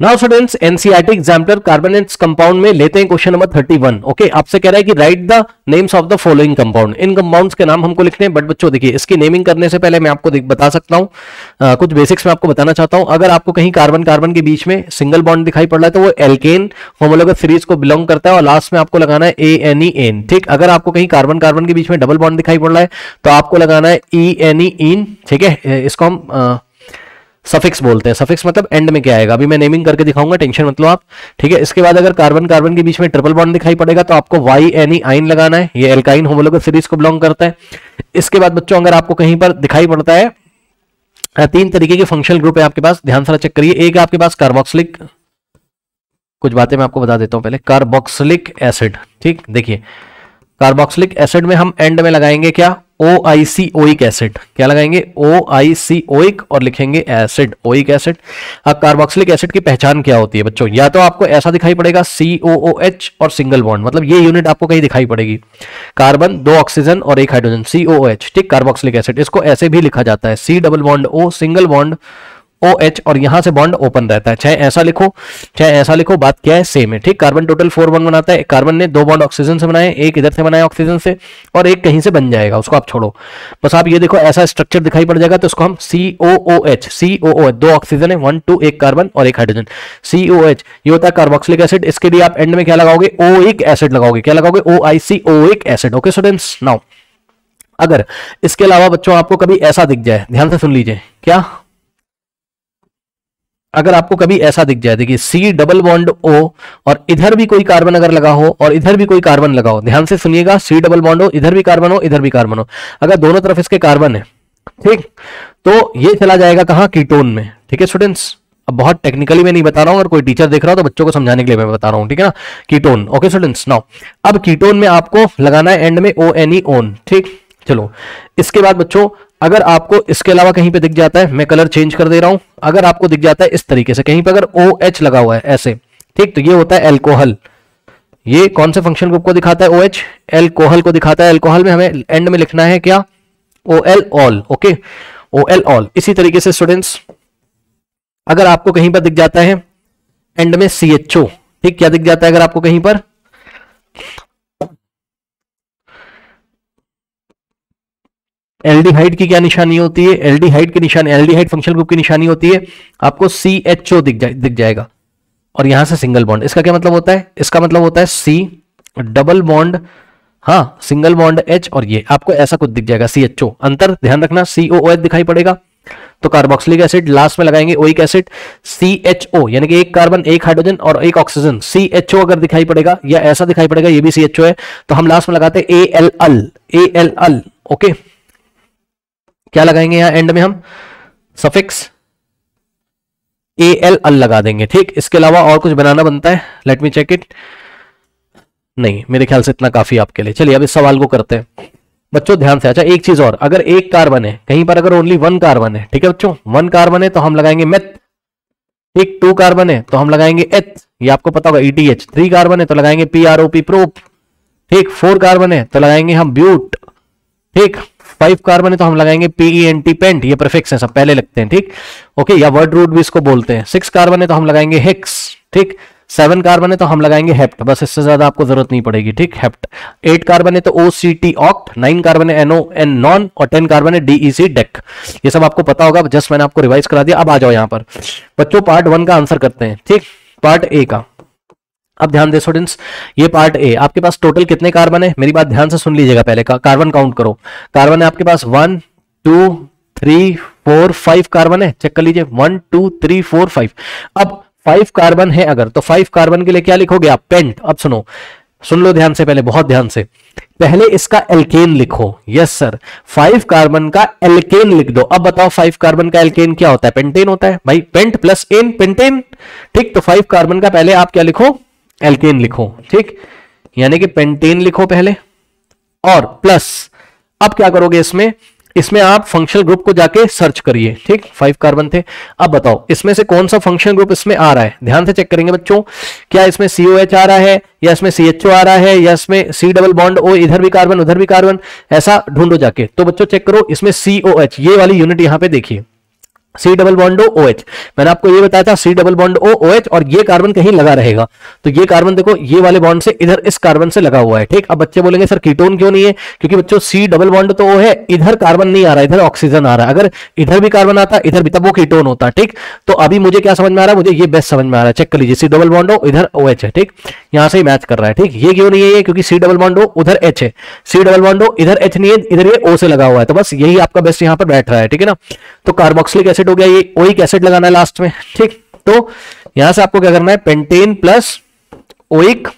Now students NCERT exemplar carbonates compound में लेते हैं क्वेश्चन नंबर 31 ओके आपसे कह रहा है कि right the names of the following compound in compounds के नाम हमको लिखने हैं बट बच्चों, देखिए, इसकी नेमिंग करने से पहले मैं आपको बता सकता हूँ कुछ बेसिक्स में आपको बताना चाहता हूँ। अगर आपको कहीं कार्बन कार्बन के बीच में सिंगल बॉन्ड दिखाई पड़ रहा है तो वो एल्केन होमोलोगस सीरीज़ को बिलोंग करता है और लास्ट में आपको लगाना है ए एन ई एन ठीक? अगर आपको कहीं कार्बन कार्बन के बीच में डबल बॉन्ड दिखाई पड़ रहा है तो आपको लगाना है ई एन ई इन ठीक है? इसको हम सफिक्स बोलते हैं। सफिक्स मतलब एंड में क्या आएगा? अभी मैं नेमिंग करके दिखाऊँगा टेंशन मतलब आप, ठीक है? इसके बाद अगर कार्बन कार्बन के बीच में ट्रिपल बॉन्ड दिखाई पड़ेगा तो आपको वाई एन आइन लगाना है। ये एल्काइन होमोलोगस सीरीज़ को बिलोंग करता है। इसके बाद बच्चों, अगर आपको कहीं पर दिखाई पड़ता है तीन तरीके के फंक्शनल ग्रुप है आपके पास। ध्यान से चेक करिए। एक आपके पास कार्बोक्सिलिक कुछ बातें मैं आपको बता देता हूँ पहले। कार्बोक्सिलिक एसिड ठीक? देखिए कार्बोक्सिलिक एसिड में हम एंड में लगाएँगे क्या? ओ आई सी ओइक एसिड क्या लगाएँगे? ओ आई सी ओइक और लिखेंगे एसिड ओइक एसिड अब कार्बोक्सिलिक एसिड की पहचान क्या होती है बच्चों? या तो आपको ऐसा दिखाई पड़ेगा सी ओ ओ एच और सिंगल बॉन्ड मतलब ये यूनिट आपको कहीं दिखाई पड़ेगी। कार्बन दो ऑक्सीजन और एक हाइड्रोजन सी ओ एच ठीक कार्बोक्सिलिक एसिड इसको ऐसे भी लिखा जाता है C double bond O single bond O H और यहाँ से बॉन्ड ओपन रहता है। चाहे ऐसा लिखो, चाहे ऐसा लिखो, बात क्या है? सेम है। ठीक? कार्बन टोटल फोर बॉन्ड बनाता है। कार्बन ने दो बॉन्ड ऑक्सीजन से बनाए, एक इधर से बनाया ऑक्सीजन से और एक कहीं से बन जाएगा। उसको आप छोड़ो। बस आप ये देखो, ऐसा स्ट्रक्चर दिखाई पड़ जाएगा तो उसको हम C O O H C O ओ दो ऑक्सीजन है वन टू एक कार्बन और एक हाइड्रोजन सी ओ एच ये होता है कार्बोक्सिलिक एसिड इसके लिए आप एंड में क्या लगाओगे? ओ एक एसिड लगाओगे। क्या लगाओगे? ओ आई सी ओ एक एसिड ओके स्टूडेंट्स नाउ अगर इसके अलावा बच्चों, आपको कभी ऐसा दिख जाए, ध्यान से सुन लीजिए, क्या? अगर आपको कभी ऐसा दिख जाए, देखिए सी डबल बॉन्ड ओ और इधर भी कोई कार्बन अगर लगा हो और इधर भी कोई कार्बन लगा हो, ध्यान से सुनिएगा सी डबल बॉन्ड हो इधर भी कार्बन हो इधर भी कार्बन हो अगर दोनों तरफ़ इसके कार्बन है, ठीक? तो ये चला जाएगा कहाँ? कीटोन में। ठीक है स्टूडेंट्स अब बहुत टेक्निकली मैं नहीं बता रहा हूँ, अगर कोई टीचर देख रहा हो तो बच्चों को समझाने के लिए मैं बता रहा हूँ, ठीक है ना? कीटोन ओके स्टूडेंट्स नाउ अब कीटोन में आपको लगाना है एंड में ओ एन ई ओन ठीक? चलो, इसके बाद बच्चों अगर आपको इसके अलावा कहीं पे दिख जाता है, मैं कलर चेंज कर दे रहा हूँ। अगर आपको दिख जाता है इस तरीके से, कहीं पे अगर ओ OH लगा हुआ है, ऐसे। ठीक तो ये होता है एल्कोहल ये कौन से फ़ंक्शन ग्रुप को दिखाता है ओ OH एल्कोहल को दिखाता है। एल्कोहल में हमें एंड में लिखना है क्या? O L ol okay O L ol इसी तरीके से स्टूडेंट्स अगर आपको कहीं पर दिख जाता है एंड में सी एच ओ ठीक, क्या दिख जाता है अगर आपको कहीं पर? एल्डिहाइड की क्या निशानी होती है? एल्डिहाइड की निशानी एल्डिहाइड फंक्शनल ग्रुप की निशानी होती है। आपको सी एच ओ दिख, जा, दिख जाएगा। और यहाँ से सिंगल बॉन्ड इसका क्या मतलब होता है? इसका मतलब होता है सी डबल बॉन्ड हाँ सिंगल बॉन्ड एच और ये। आपको ऐसा कुछ दिख जाएगा सी एच ओ अंतर ध्यान रखना सीओ एच दिखाई पड़ेगा। तो कार्बोक्सिलिक एसिड लास्ट में लगाएँगे oic acid C H O यानी कि एक कार्बन एक हाइड्रोजन और एक ऑक्सीजन सी एच ओ अगर दिखाई पड़ेगा या ऐसा दिखाई पड़ेगा ये भी सी एच ओ है तो हम लास्ट में लगाते A L L A L L okay क्या लगाएँगे यहाँ एंड में हम? सफिक्स ए एल अल लगा देंगे, ठीक? इसके अलावा और कुछ बनाना बनता है? लेट मी चेक इट नहीं, मेरे ख्याल से इतना काफ़ी आपके लिए। चलिए, अब इस सवाल को करते हैं। बच्चों, ध्यान से। अच्छा एक चीज़ और। अगर एक कार्बन है कहीं पर अगर ओनली वन कार्बन है ठीक है बच्चों? वन कार्बन है तो हम लगाएँगे मेथ एक टू कार्बन है तो हम लगाएँगे एथ ये आपको पता होगा ईटीएच थ्री कार्बन है तो लगाएँगे P R O P prop ठीक फोर कार्बन है तो लगाएँगे हम ब्यूट ठीक। फाइव कार्बन है तो हम लगाएँगे P E N T pent ये प्रिफिक्स है, सब पहले लगते हैं, ठीक? ओके या वर्ड रूट भी इसको बोलते हैं। सिक्स कार्बन है तो हम लगाएँगे हेक्स ठीक? सेवन कार्बन है तो हम लगाएँगे हेप्ट बस इससे ज़्यादा आपको ज़रूरत नहीं पड़ेगी, ठीक? हेप्ट एट कार्बन है तो O C T oct nine carbon है एनओ एन नॉन और टेन कार्बन है डीईसी डेक ये सब आपको पता होगा, जस्ट मैंने आपको रिवाइज करा दिया, अब आ जाओ यहाँ पर। बच्चों पार्ट वन का आंसर करते हैं, ठीक? पार्ट ए का। अब ध्यान दे स्टूडेंट्स ये पार्ट ए आपके पास टोटल कितने कार्बन है मेरी बात ध्यान से सुन लीजिएगा पहले का कार्बन काउंट करो। कार्बन है आपके पास one two three four five carbon है चेक कर लीजिए one two three four five अब फाइव कार्बन है अगर तो फाइव कार्बन के लिए क्या लिखोगे आप? पेंट अब सुनो, सुन लो ध्यान से पहले, बहुत ध्यान से। पहले इसका एल्केन लिखो। यस सर फाइव कार्बन का एल्केन लिख दो। अब बताओ फाइव कार्बन का एल्केन क्या होता है? पेंटेन होता है? भाई पेंट प्लस एन पेंटेन ठीक तो फाइव कार्बन का पहले आप क्या लिखो? एल्केन लिखो, ठीक? यानी कि पेंटेन लिखो पहले, और प्लस, अब क्या करोगे इसमें? इसमें आप फंक्शनल ग्रुप को जाके सर्च करिए, ठीक? फाइव कार्बन थे। अब बताओ, इसमें से कौन सा फंक्शनल ग्रुप इसमें आ रहा है? ध्यान से चेक करेंगे बच्चों, क्या इसमें सीओ एच आ रहा है, या इसमें सी एच ओ आ रहा है, या इसमें सी डबल बॉन्ड ओ, इधर भी कार्बन, उधर भी कार्बन, ऐसा ढूंढो जाके। तो बच्चों, चेक करो, इसमें सीओ एच ये वाली यूनिट यहाँ पे देखिए। C double bond O H मैंने आपको ये बताया था C double bond O O H और ये कार्बन कहीं लगा रहेगा। तो ये कार्बन देखो, ये वाले बॉन्ड से इधर इस कार्बन से लगा हुआ है, ठीक? अब बच्चे बोलेंगे, सर कीटोन क्यों नहीं है? क्योंकि बच्चों सी डबल बॉन्ड तो ओ है, इधर कार्बन नहीं आ रहा, इधर ऑक्सीजन आ रहा है। अगर इधर भी कार्बन आता, इधर भी, तब वो कीटोन होता, ठीक? तो अभी मुझे क्या समझ में आ रहा है? मुझे ये बेस्ट समझ में आ रहा है। चेक कर लीजिए सी डबल बॉन्ड ओ इधर ओ एच है, ठीक? यहाँ से मैच कर रहा है, ठीक? ये क्यों नहीं है क्योंकि सी डबल बॉन्ड ओ उधर एच है। सी डबल बॉन्ड ओ इधर एच नहीं है, इधर ये ओ से लगा हुआ है। तो बस यही आपका बेस्ट यहाँ पर बैठ रहा है, ठीक है ना? तो कार्बोक्सिलिक एसिड हो गया, ये ओइक एसिड लगाना है लास्ट में, ठीक? तो यहाँ से आपको क्या करना है pentane plus oic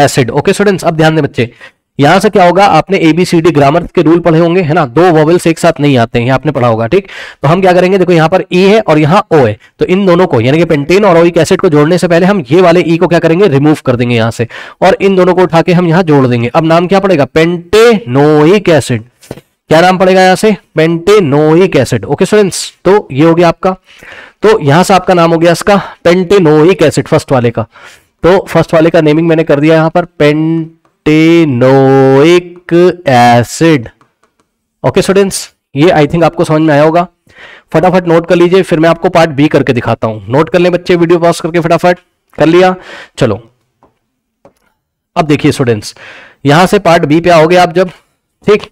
acid okay students अब ध्यान दें बच्चे, यहाँ से क्या होगा, आपने एबीसीडी ग्रामर के रूल पढ़े होंगे, है ना? दो वॉवल्स एक साथ नहीं आते हैं आपने पढ़ा होगा, ठीक? तो हम क्या करेंगे, देखो यहाँ पर ई है और यहाँ ओ है तो इन दोनों को, यानी कि पेंटेन और ओइक एसिड को जोड़ने से पहले हम ये वाले ई को क्या करेंगे रिमूव कर देंगे यहाँ से, और इन दोनों को उठा के हम यहाँ जोड़ देंगे। अब नाम क्या पड़ेगा? पेंटेनोइक एसिड क्या नाम पड़ेगा यहाँ से? Pentanoic acid. ओके स्टूडेंट्स तो ये हो गया आपका। तो यहाँ से आपका नाम हो गया इसका पेंटेनोइक एसिड फ़र्स्ट वाले का। तो फ़र्स्ट वाले का नेमिंग मैंने कर दिया यहाँ पर, पेंटेनोइक एसिड। ओके स्टूडेंट्स ये आई थिंक आपको समझ में आया होगा। फटाफट नोट कर लीजिए, फिर मैं आपको पार्ट बी करके दिखाता हूँ। नोट कर ले बच्चे वीडियो पॉज करके फटाफट। कर लिया। चलो। अब देखिए स्टूडेंट्स यहाँ से पार्ट बी पे आओगे आप जब। ठीक?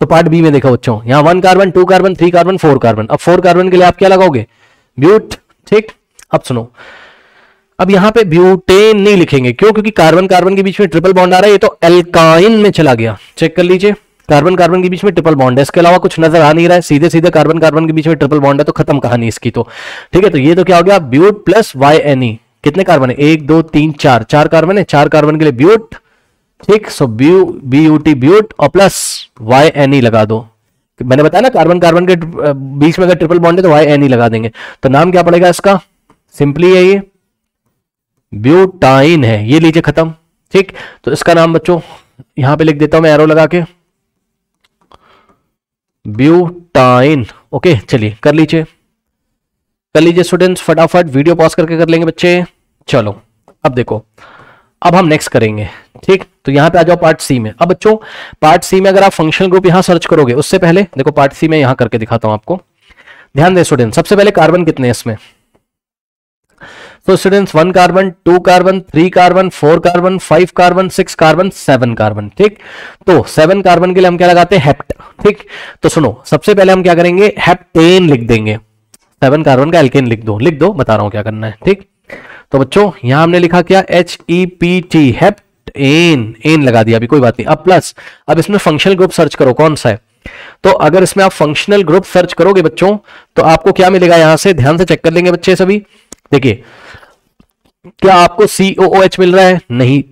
तो पार्ट बी में देखो बच्चों, यहाँ one carbon two carbon three carbon four carbon अब फोर कार्बन के लिए आप क्या लगाओगे? ब्यूट ठीक? अब सुनो। अब यहाँ पे ब्यूटेन नहीं लिखेंगे। क्यों? क्योंकि कार्बन कार्बन के बीच में ट्रिपल बॉन्ड आ रहा है, ये तो एल्काइन में चला गया। चेक कर लीजिए। कार्बन कार्बन के बीच में ट्रिपल बॉन्ड है। इसके अलावा कुछ नज़र आ नहीं रहा है। सीधे सीधे कार्बन कार्बन के बीच में ट्रिपल बॉन्ड है तो खत्म कहानी इसकी तो। ठीक है तो ये तो क्या हो गया? ब्यूट प्लस वाई एन कितने कार्बन है? एक, दो, तीन, चार। चार कार्बन है। चार कार्बन के लिए ब्यूट ठीक so bu B U T but और प्लस वाई एन ई लगा दो। मैंने बताया ना कार्बन कार्बन के बीच में अगर ट्रिपल बॉन्ड है तो वाई एन ई लगा देंगे। तो नाम क्या पड़ेगा इसका? सिंपली है ये। ब्यूटाइन है। ये लीजिए खत्म। ठीक तो इसका नाम बच्चों, यहाँ पे लिख देता हूँ मैं एरो लगा के। ब्यूटाइन ओके चलिए, कर लीजिए। कर लीजिए स्टूडेंट्स फटाफट वीडियो पॉज करके कर लेंगे बच्चे। चलो, अब देखो। अब हम नेक्स्ट करेंगे। ठीक? तो यहाँ पे आ जाओ पार्ट सी में। अब बच्चों पार्ट सी में अगर आप फंक्शनल ग्रुप यहाँ सर्च करोगे, उससे पहले, देखो पार्ट सी में यहाँ करके दिखाता हूँ आपको। ध्यान दे स्टूडेंट सबसे पहले कार्बन कितने हैं इसमें? तो students one carbon two carbon three carbon four carbon five carbon six carbon seven carbon ठीक? तो सेवन कार्बन के लिए हम क्या लगाते हैं? हेप्ट ठीक? तो सुनो, सबसे पहले हम क्या करेंगे? हेप्टेन लिख देंगे। सेवन कार्बन का एल्केन लिख दो। लिख दो, बता रहा हूँ क्या करना है, ठीक? तो बच्चों, यहाँ हमने लिखा क्या? H E P T hept N N लगा दिया, अभी कोई बात नहीं। अब प्लस अब इसमें फंक्शनल ग्रुप सर्च करो, कौन सा है? तो अगर इसमें आप फंक्शनल ग्रुप सर्च करोगे बच्चों तो आपको क्या मिलेगा यहाँ से? ध्यान से चेक कर लेंगे बच्चे सभी। देखिए, क्या आपको एच मिल रहा है? नहीं।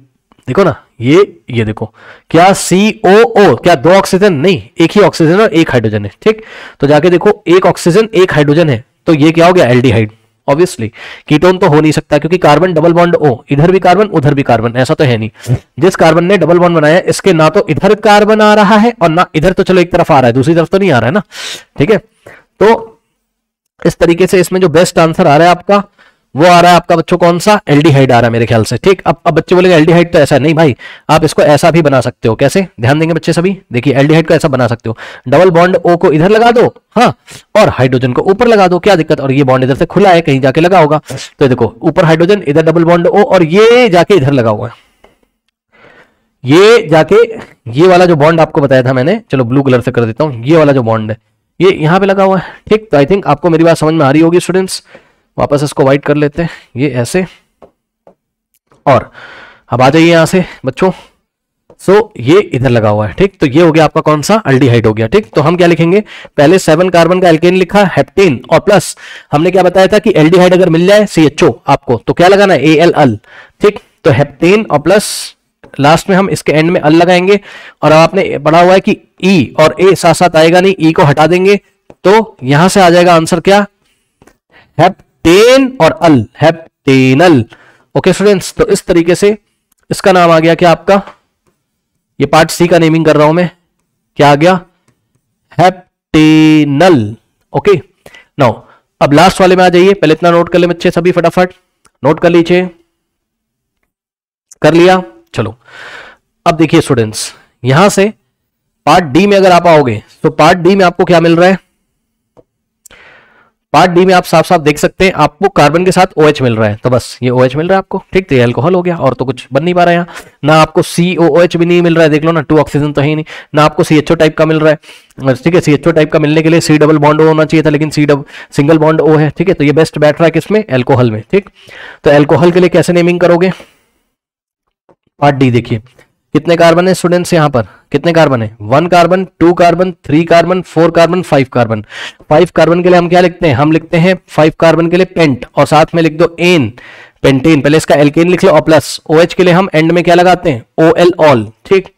देखो ना, ये ये देखो। क्या ओ क्या दो ऑक्सीजन नहीं, एक ही ऑक्सीजन और एक हाइड्रोजन है, ठीक? तो जाके देखो, एक ऑक्सीजन एक हाइड्रोजन है। तो ये क्या हो गया? एल्डिहाइड ऑब्वियसली कीटोन तो हो नहीं सकता, क्योंकि कार्बन डबल बॉन्ड ओ इधर भी कार्बन उधर भी कार्बन ऐसा तो है नहीं। जिस कार्बन ने डबल बॉन्ड बनाया, इसके ना तो इधर कार्बन आ रहा है और ना इधर तो चलो एक तरफ़ आ रहा है, दूसरी तरफ़ तो नहीं आ रहा है ना। ठीक है? तो इस तरीके से इसमें जो बेस्ट आंसर आ रहा है आपका वो आ रहा है आपका बच्चों कौन सा? एल्डिहाइड आ रहा है मेरे ख्याल से। ठीक? अब अब बच्चे बोलेंगे, एल्डिहाइड तो ऐसा नहीं भाई। आप इसको ऐसा भी बना सकते हो। कैसे? ध्यान देंगे बच्चे सभी। देखिए, एल्डिहाइड को ऐसा बना सकते हो। डबल बॉन्ड ओ को इधर लगा दो हाँ और हाइड्रोजन को ऊपर लगा दो। क्या दिक्कत? और ये बॉन्ड इधर से खुला है, कहीं जाके लगा होगा। तो देखो, ऊपर हाइड्रोजन, इधर डबल बॉन्ड ओ, और ये जाके इधर लगा हुआ है। ये जाके, ये वाला जो बॉन्ड आपको बताया था मैंने, चलो ब्लू कलर से कर देता हूँ, ये वाला जो बॉन्ड है, ये यहाँ पे लगा हुआ है। ठीक? तो आई थिंक आपको मेरी बात समझ में आ रही होगी, स्टूडेंट्स। वापस इसको वाइट कर लेते हैं ये ऐसे। और अब आ जाइए यहाँ से बच्चों। सो so, ये इधर लगा हुआ है ठीक? तो ये हो गया आपका कौन सा? अल्डीहाइड हो गया ठीक? तो हम क्या लिखेंगे? पहले सेवन कार्बन का एल्केन लिखा हेप्टेन और प्लस हमने क्या बताया था कि एल्डीहाइड अगर मिल जाए सी एच ओ आपको तो क्या लगाना है? ए एल अल ठीक? तो हेप्टेन और प्लस लास्ट में हम इसके एंड में अल लगाएँगे। और अब आपने पढ़ा हुआ है कि ई e और ए साथ साथ आएगा नहीं ई e को हटा देंगे। तो यहाँ से आ जाएगा आंसर क्या? हेप्ट टेन और अल हेप्टेनल ओके स्टूडेंट्स तो इस तरीके से इसका नाम आ गया क्या आपका? ये पार्ट सी का नेमिंग कर रहा हूँ मैं। क्या आ गया? हेप्टेनल ओके नाउ अब लास्ट वाले में आ जाइए। पहले इतना नोट कर ले बच्चे सभी फटाफट। नोट कर लीजिए। कर लिया। चलो, अब देखिए स्टूडेंट्स यहाँ से पार्ट डी में अगर आप आओगे तो पार्ट डी में आपको क्या मिल रहा है? पार्ट डी में आप साफ़ साफ़ देख सकते हैं, आपको कार्बन के साथ OH मिल रहा है। तो बस, ये OH मिल रहा है आपको। ठीक तो ये अल्कोहल हो गया, और तो कुछ बन नहीं पा रहा है यहाँ। ना आपको COOH भी नहीं मिल रहा है, देख लो ना टू ऑक्सीजन तो है नहीं। ना आपको सी एच ओ टाइप का मिल रहा है। ठीक है सी एच ओ टाइप का मिलने के लिए सी डबल बॉन्ड ओ होना चाहिए था, लेकिन C dub single bond O है। ठीक है तो ये बेस्ट बैठ रहा है किसमें? एल्कोहल में। ठीक तो एल्कोहल के लिए कैसे नेमिंग करोगे? पार्ट डी देखिए। कितने कार्बन है स्टूडेंट्स यहाँ पर? कितने कार्बन है? One carbon two carbon three carbon four carbon five carbon five carbon के लिए हम क्या लिखते हैं? हम लिखते हैं फाइव कार्बन के लिए पेंट और साथ में लिख दो एन पेंटेन पहले इसका एल्केन लिख लो और प्लस ओ OH के लिए हम एंड में क्या लगाते हैं? ओ एल ऑल ठीक?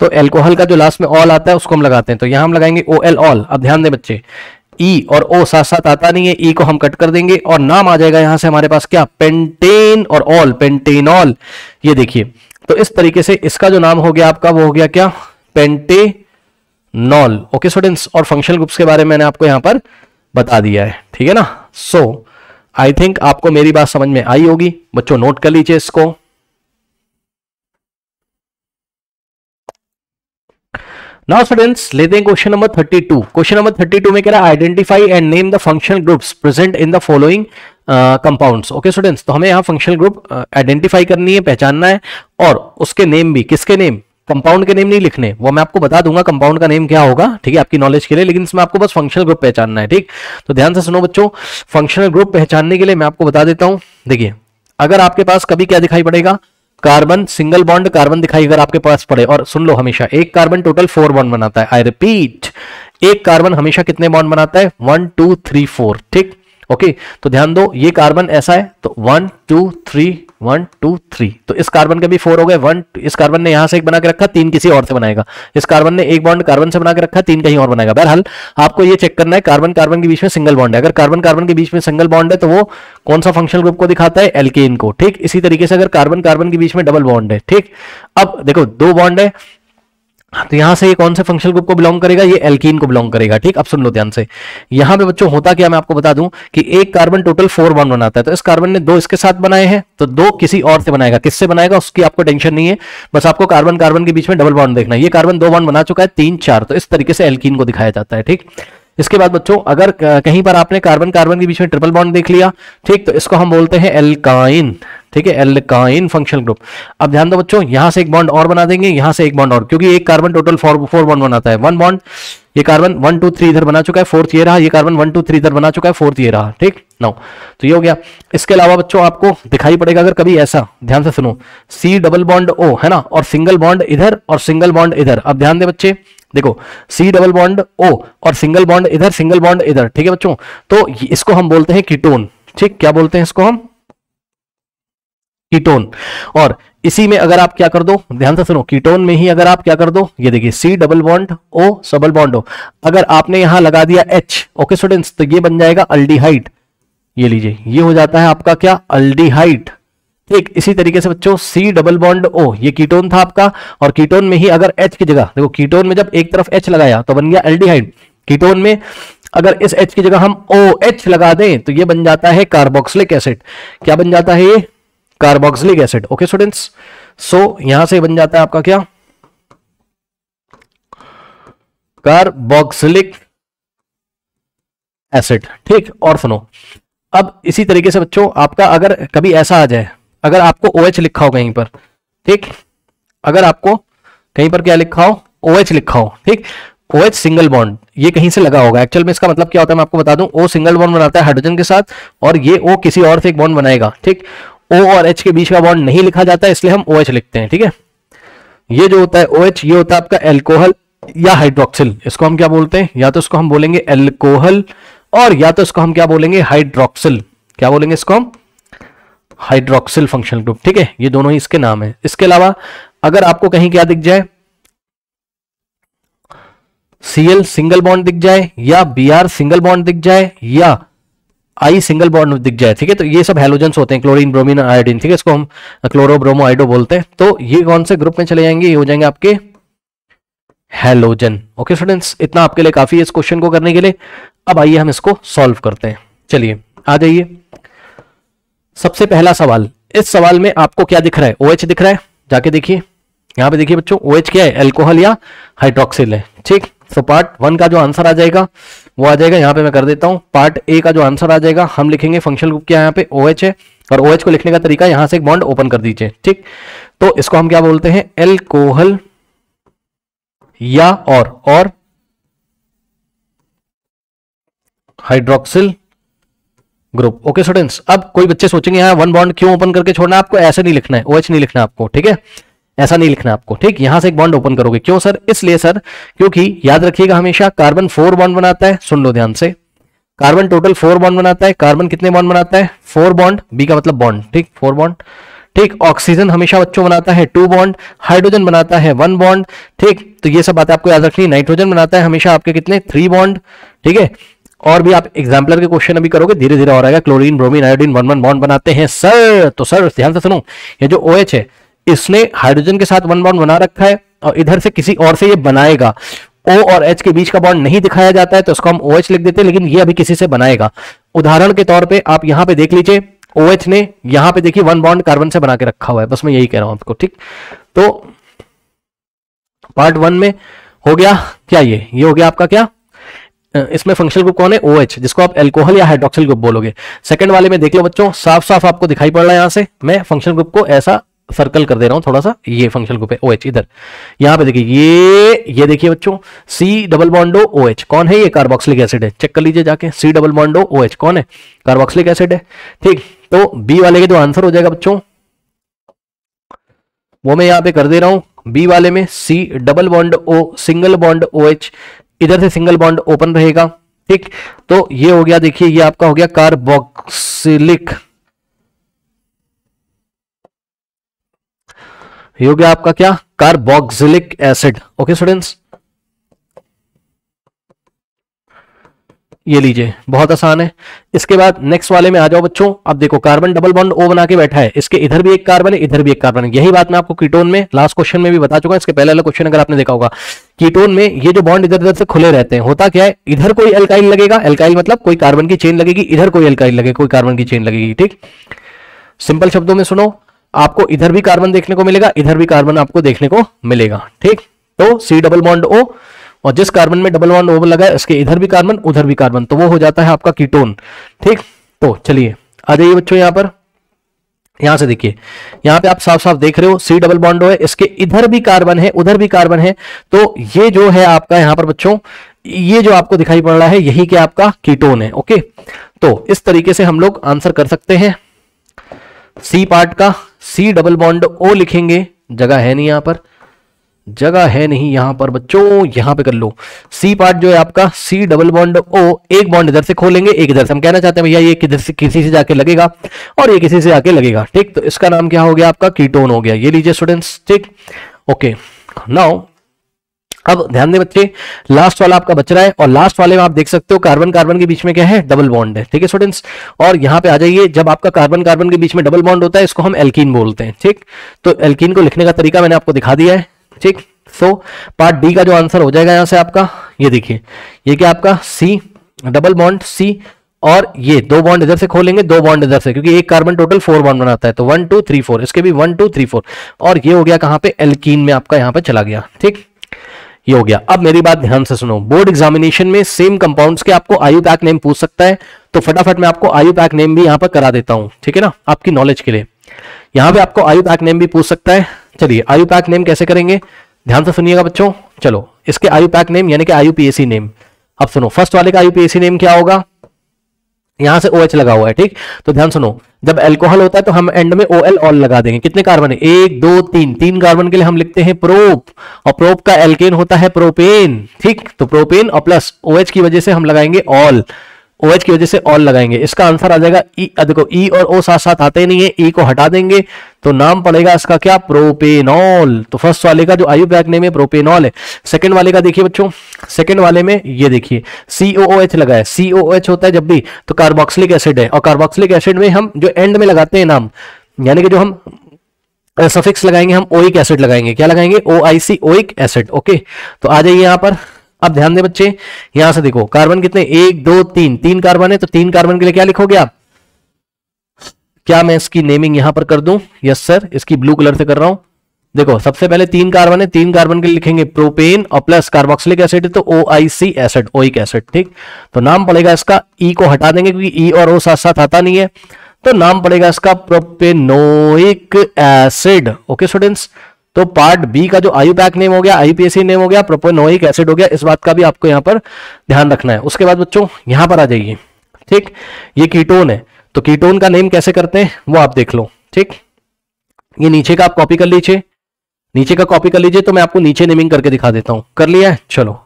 तो एल्कोहल का जो लास्ट में ऑल आता है, उसको हम लगाते हैं। तो यहाँ हम लगाएँगे ओ एल ऑल अब ध्यान दें बच्चे ई e और ओ साथ साथ आता नहीं है ई e को हम कट कर देंगे और नाम आ जाएगा यहाँ से हमारे पास क्या? पेंटेन और ऑल पेंटेनॉल ये देखिए तो इस तरीके से इसका जो नाम हो गया आपका, वो हो गया क्या? पेंटेनॉल ओके स्टूडेंट्स और फंक्शनल ग्रुप्स के बारे में मैंने आपको यहाँ पर बता दिया है। ठीक है ना? सो आई थिंक आपको मेरी बात समझ में आई होगी। बच्चों नोट कर लीजिए इसको। नाउ स्टूडेंट्स लेते हैं क्वेश्चन नंबर 32 क्वेश्चन नंबर 32 में कह रहा है identify and name the functional groups present in the following compounds okay students तो हमें यहाँ फंक्शनल ग्रुप आइडेंटिफाई करनी है, पहचानना है, और उसके नेम भी, किसके नेम कंपाउंड के नेम नहीं लिखने, वो मैं आपको बता दूँगा कंपाउंड का नेम क्या होगा, ठीक है, आपकी नॉलेज के लिए, लेकिन इसमें आपको बस फंक्शनल ग्रुप पहचानना है, ठीक? तो ध्यान से सुनो बच्चों फंक्शनल ग्रुप पहचानने के लिए मैं आपको बता देता हूँ, देखिए, अगर आपके पास कभी क्या दिखाई पड़ेगा? कार्बन सिंगल बॉन्ड कार्बन दिखाई अगर आपके पास पड़े, और सुन लो हमेशा, एक कार्बन टोटल फोर बॉन्ड बनाता है आई रिपीट एक कार्बन हमेशा कितने बॉन्ड बनाता है? वन टू थ्री फोर ठीक? ओके तो ध्यान दो, ये कार्बन ऐसा है तो one two three one two three तो इस कार्बन के भी फोर हो गए वन इस कार्बन ने यहाँ से एक बना के रखा, तीन किसी और से बनाएगा। इस कार्बन ने एक बॉन्ड कार्बन से बना के रखा, तीन कहीं और बनाएगा। बहरहाल, आपको ये चेक करना है कार्बन कार्बन के बीच में सिंगल बॉन्ड है। अगर कार्बन कार्बन के बीच में सिंगल बॉन्ड है तो वो कौन सा फंक्शनल ग्रुप को दिखाता है? एल्केन को। ठीक, इसी तरीके से अगर कार्बन कार्बन के बीच में डबल बॉन्ड है, ठीक? अब देखो, दो बॉन्ड है तो यहाँ से ये कौन से फंक्शनल ग्रुप को बिलोंग करेगा? ये एल्कीन को बिलोंग करेगा, ठीक? अब सुन लो ध्यान से। यहाँ पे बच्चों होता क्या मैं आपको बता दूँ कि एक कार्बन टोटल फोर बॉन्ड बनाता है। तो इस कार्बन ने दो इसके साथ बनाए हैं तो दो किसी और से बनाएगा। किससे बनाएगा? उसकी आपको टेंशन नहीं है। बस आपको कार्बन कार्बन के बीच में डबल बॉन्ड देखना है। ये कार्बन दो बॉन्ड बना चुका है, तीन चार तो इस तरीके से एल्कीन को दिखाया जाता है, ठीक? इसके बाद बच्चों, अगर कहीं पर आपने कार्बन कार्बन के बीच में ट्रिपल बॉन्ड देख लिया, ठीक? तो इसको हम बोलते हैं एल्काइन ठीक है एल्काइन फंक्शनल ग्रुप अब ध्यान दो बच्चों, यहाँ से एक बॉन्ड और बना देंगे, यहाँ से एक बॉन्ड और, क्योंकि एक carbon total four four bond बनाता है। वन बॉन्ड ये कार्बन वन टू थ्री इधर बना चुका है फोर्थ ये रहा, ये कार्बन वन टू थ्री इधर बना चुका है फोर्थ ये रहा, ठीक? नो तो ये हो गया। इसके अलावा बच्चों, आपको दिखाई पड़ेगा अगर कभी ऐसा, ध्यान से सुनो सी डबल बॉन्ड ओ है ना? और सिंगल बॉन्ड इधर और सिंगल बॉन्ड इधर। अब ध्यान दे बच्चे, देखो सी डबल बॉन्ड ओ और सिंगल बॉन्ड इधर सिंगल बॉन्ड इधर, ठीक है बच्चों? तो इसको हम बोलते हैं कीटोन ठीक? क्या बोलते हैं इसको हम? कीटोन। और इसी में अगर आप क्या कर दो, ध्यान से सुनो, कीटोन में ही अगर आप क्या कर दो, ये देखिए सी डबल बॉन्ड ओ सबल बॉन्ड ओ अगर आपने यहाँ लगा दिया एच ओके स्टूडेंट्स तो ये बन जाएगा अल्डीहाइड ये लीजिए, ये हो जाता है आपका क्या? अल्डीहाइड ठीक, इसी तरीके से बच्चों सी डबल बॉन्ड ओ ये कीटोन था आपका, और कीटोन में ही अगर एच की जगह, देखो, कीटोन में जब एक तरफ़ एच लगाया तो बन गया एल्डिहाइड कीटोन में अगर इस एच की जगह हम ओ एच लगा दें तो ये बन जाता है कार्बोक्सिलिक एसिड क्या बन जाता है ये? Carboxylic acid okay students so यहाँ से बन जाता है आपका क्या? कार्बोक्सिलिक एसिड ठीक, और सुनो। अब इसी तरीके से बच्चों, आपका अगर कभी ऐसा आ जाए, अगर आपको ओ OH लिखा हो कहीं पर, ठीक? अगर आपको कहीं पर क्या लिखा हो? ओ OH लिखा हो, ठीक? ओ OH सिंगल बॉन्ड ये कहीं से लगा होगा। एक्चुअल में इसका मतलब क्या होता है, मैं आपको बता दूँ ओ सिंगल बॉन्ड बनाता है हाइड्रोजन के साथ, और ये ओ किसी और से एक बॉन्ड बनाएगा, ठीक? ओ और एच के बीच का बॉन्ड नहीं लिखा जाता, इसलिए हम ओ OH लिखते हैं, ठीक है? ये जो होता है ओ OH ये होता है आपका एल्कोहल या हाइड्रोक्सिल इसको हम क्या बोलते हैं? या तो इसको हम बोलेंगे एल्कोहल और या तो इसको हम क्या बोलेंगे? हाइड्रोक्सिल क्या बोलेंगे इसको हम? हाइड्रोक्सिल फंक्शनल ग्रुप ठीक है? ये दोनों ही इसके नाम है। इसके अलावा, अगर आपको कहीं क्या दिख जाए सीएल सिंगल बॉन्ड दिख जाए या बी सिंगल बॉन्ड दिख जाए या आई सिंगल बॉन्ड दिख जाए, ठीक है? तो ये सब हेलोजेंस होते हैं क्लोरीन ब्रोमीन आयोडीन ठीक है? इसको हम क्लोरो ब्रोमो आइडो बोलते हैं। तो ये कौन से ग्रुप में चले जाएँगे? ये हो जाएँगे आपके हेलोजन ओके स्टूडेंट्स इतना आपके लिए काफ़ी है इस क्वेश्चन को करने के लिए। अब आइए हम इसको सॉल्व करते हैं। चलिए, आ जाइए। सबसे पहला सवाल, इस सवाल में आपको क्या दिख रहा है? ओ OH दिख रहा है? जाके देखिए। यहाँ पे देखिए बच्चों OH क्या है? एल्कोहल या हाइड्रोक्सिल है। ठीक? तो पार्ट वन का जो आंसर आ जाएगा, वो आ जाएगा, यहाँ पे मैं कर देता हूँ। पार्ट ए का जो आंसर आ जाएगा, हम लिखेंगे फंक्शनल ग्रुप क्या यहाँ पे? OH है। और OH को लिखने का तरीका, यहाँ से एक बॉन्ड ओपन कर दीजिए। ठीक? तो इसको हम क्या बोलते हैं? एल्कोहल या और और हाइड्रोक्सिल ग्रुप ओके स्टूडेंट्स अब कोई बच्चे सोचेंगे यहाँ वन बॉन्ड क्यों ओपन करके छोड़ना है? आपको ऐसे नहीं लिखना है। ओएच नहीं लिखना आपको। ठीक है? ऐसा नहीं लिखना आपको, ठीक? यहाँ से एक बॉन्ड ओपन करोगे। क्यों सर? इसलिए सर, क्योंकि याद रखिएगा हमेशा कार्बन फोर बॉन्ड बनाता है, सुन लो ध्यान से। कार्बन टोटल फोर बॉन्ड बनाता है कार्बन कितने बॉन्ड बनाता है? फोर बॉन्ड बी का मतलब बॉन्ड ठीक? फोर बॉन्ड ठीक? ऑक्सीजन हमेशा बच्चों बनाता है टू बॉन्ड हाइड्रोजन बनाता है वन बॉन्ड ठीक? तो ये सब बातें आपको याद रखनी। नाइट्रोजन बनाता है हमेशा आपके कितने? थ्री बॉन्ड ठीक है? और भी आप एग्जाम्पलर के क्वेश्चन अभी करोगे धीरे धीरे हो रहेगा chlorine bromine iodine one one bond बनाते हैं सर तो सर ध्यान से सुनो, ये जो ओ OH है इसने हाइड्रोजन के साथ वन बॉन्ड बना रखा है और इधर से किसी और से ये बनाएगा। ओ और एच के बीच का बॉन्ड नहीं दिखाया जाता है तो इसको हम ओ OH लिख देते हैं लेकिन ये अभी किसी से बनाएगा। उदाहरण के तौर पे आप यहाँ पे देख लीजिए ओ OH ने यहाँ पे देखिए वन बॉन्ड कार्बन से बना के रखा हुआ है। बस मैं यही कह रहा हूँ आपको ठीक? तो पार्ट वन में हो गया क्या ये? ये हो गया आपका क्या? इसमें फंक्शनल ग्रुप कौन है? ओ OH, जिसको आप एल्कोहल या हाइड्रोक्सिल ग्रुप बोलोगे। सेकंड वाले में देख लो बच्चों साफ़ साफ़ आपको दिखाई पड़ रहा है यहाँ से। मैं फंक्शनल ग्रुप को ऐसा सर्कल कर दे रहा हूँ थोड़ा सा, ये फंक्शनल ग्रुप है ओ OH इधर। यहाँ पे देखिए, ये ये देखिए बच्चों सी डबल बॉन्डो ओ OH कौन है ये? कार्बोक्सिलिक एसिड है। चेक कर लीजिए जाके सी डबल बॉन्डो ओ OH कौन है? कार्बोक्सिलिक एसिड है। ठीक तो बी वाले के जो आंसर हो जाएगा बच्चों, वो मैं यहाँ पे कर दे रहा हूँ। बी वाले में C double bond O single bond O H इधर से सिंगल बॉन्ड ओपन रहेगा। ठीक तो ये हो गया, देखिए, ये आपका हो गया कार्बोक्सिलिक हो गया आपका क्या? Carboxylic acid. ओके स्टूडेंट्स ये लीजिए, बहुत आसान है। इसके बाद नेक्स्ट वाले में आ जाओ बच्चों। अब देखो कार्बन डबल बॉन्ड ओ बना के बैठा है। इसके इधर भी एक कार्बन है, इधर भी एक कार्बन है। यही बात मैं आपको कीटोन में लास्ट क्वेश्चन में भी बता चुका इसके पहले वाला क्वेश्चन अगर आपने देखा होगा। कीटोन में ये जो बॉन्ड इधर इधर से खुले रहते हैं, होता क्या है? इधर कोई एल्काइल लगेगा। एल्काइल मतलब कोई कार्बन की चेन लगेगी, इधर कोई एल्काइल लगेगा, कोई कार्बन की चेन लगेगी, ठीक? सिंपल शब्दों में सुनो। आपको इधर भी कार्बन देखने को मिलेगा, इधर भी कार्बन आपको देखने को मिलेगा, ठीक? तो सी डबल बॉन्ड ओ और जिस कार्बन में डबल बॉन्ड ओवर लगा है इसके इधर भी कार्बन उधर भी कार्बन तो वो हो जाता है आपका कीटोन ठीक? तो चलिए, आ जाइए बच्चों यहाँ पर। यहाँ से देखिए, यहाँ पे आप साफ़ साफ़ देख रहे हो सी डबल बॉन्ड है, इसके इधर भी कार्बन है, उधर भी कार्बन है तो ये जो है आपका यहाँ पर बच्चों, ये जो आपको दिखाई पड़ रहा है, यही क्या आपका कीटोन है ओके तो इस तरीके से हम लोग आंसर कर सकते हैं। सी पार्ट का, सी डबल बॉन्ड ओ लिखेंगे। जगह है नहीं यहाँ पर। जगह है नहीं यहाँ पर, बच्चों, यहाँ पे कर लो। सी पार्ट जो है आपका, सी डबल बॉन्ड ओ, एक बॉन्ड इधर से खोलेंगे, एक इधर से। हम कहना चाहते हैं भैया, ये किधर से, किसी से जाके लगेगा और ये किसी से आके लगेगा। ठीक तो इसका नाम क्या हो गया आपका? कीटोन हो गया। ये लीजिए स्टूडेंट्स, ठीक। ओके, नाउ अब ध्यान दें बच्चे लास्ट वाला आपका बच रहा है और लास्ट वाले में आप देख सकते हो कार्बन कार्बन के बीच में क्या है? डबल बॉन्ड है। ठीक है स्टूडेंट्स और यहाँ पे आ जाइए, जब आपका कार्बन कार्बन के बीच में डबल बॉन्ड होता है, इसको हम एल्कीन बोलते हैं। ठीक? तो एल्कीन को लिखने का तरीका मैंने आपको दिखा दिया है। ठीक? सो पार्ट डी का जो आंसर हो जाएगा यहाँ से आपका, ये देखिए। ये क्या आपका? सी डबल बॉन्ड सी और ये दो बॉन्ड इधर से खोलेंगे, दो बॉन्ड इधर से, क्योंकि एक कार्बन टोटल फोर बॉन्ड बनाता है तो वन टू थ्री फोर इसके भी वन टू थ्री फोर और ये हो गया कहाँ पे? एल्कीन में आपका यहाँ पे चला गया। ठीक? ये हो गया। अब मेरी बात ध्यान से सुनो। बोर्ड एग्जामिनेशन में सेम कंपाउंड्स के आपको आयु पैक नेम पूछ सकता है। तो फटाफट मैं आपको आयु पैक नेम भी यहाँ पर करा देता हूँ। ठीक है ना? आपकी नॉलेज के लिए। यहाँ पे आपको आयु पैक नेम भी पूछ सकता है। चलिए, आयु पैक नेम कैसे करेंगे? ध्यान से सुनिएगा बच्चों। चलो, इसके आयु पैक नेम यानी कि आयु नेम अब सुनो फ़र्स्ट वाले का आयु नेम क्या होगा? यहाँ से ओ OH लगा हुआ है, ठीक? तो ध्यान सुनो, जब एल्कोहल होता है तो हम एंड में ओ एल ऑल लगा देंगे। कितने कार्बन है? एक, दो, तीन। तीन कार्बन के लिए हम लिखते हैं प्रोप और प्रोप का एल्केन होता है प्रोपेन ठीक? तो प्रोपेन और प्लस ओ OH की वजह से हम लगाएँगे ऑल OH की वजह से ऑल लगाएँगे। इसका आंसर आ जाएगा ई e, देखो ई e और ओ साथ साथ आते नहीं है ई e को हटा देंगे तो नाम पड़ेगा इसका क्या? प्रोपेनॉल तो फ़र्स्ट वाले का जो आयु बैक नेम है प्रोपेनॉल है। सेकंड वाले का देखिए बच्चों सेकंड वाले में ये देखिए सीओओएच लगा है सीओओएच होता है जब भी तो कार्बोक्सिलिक एसिड है। और कार्बोक्सिलिक एसिड में हम जो एंड में लगाते हैं नाम यानी कि जो हम सफिक्स लगाएँगे हम ओइक एसिड लगाएँगे। क्या लगाएँगे? O I C oic acid okay तो आ जाइए यहाँ पर। अब ध्यान दे बच्चे, यहाँ से देखो, कार्बन कितने, एक, दो, तीन तीन कार्बन है तो तीन कार्बन के लिए क्या लिखोगे आप? क्या मैं इसकी नेमिंग यहाँ पर कर दूँ? यस सर इसकी ब्लू कलर से कर रहा हूँ। देखो, सबसे पहले तीन कार्बन है, तीन कार्बन के लिए लिखेंगे प्रोपेन और प्लस कार्बोक्सिलिक एसिड है तो O I C acid oic acid ठीक? तो नाम पड़ेगा इसका ई को हटा देंगे, क्योंकि ई और ओ साथ साथ आता नहीं है। तो नाम पड़ेगा इसका प्रोपेनोइक एसिड ओके स्टूडेंट्स तो पार्ट बी का जो आयुपैक नेम हो गया आईपीएसी नेम हो गया प्रोपोनोइक एसिड हो गया, इस बात का भी आपको यहाँ पर ध्यान रखना है। उसके बाद बच्चों, यहाँ पर आ जाइए। ठीक? ये कीटोन है। तो कीटोन का नेम कैसे करते हैं, वो आप देख लो। ठीक? ये नीचे का आप कॉपी कर लीजिए। नीचे का कॉपी कर लीजिए तो मैं आपको नीचे नेमिंग करके दिखा देता हूँ। कर लिया है? चलो।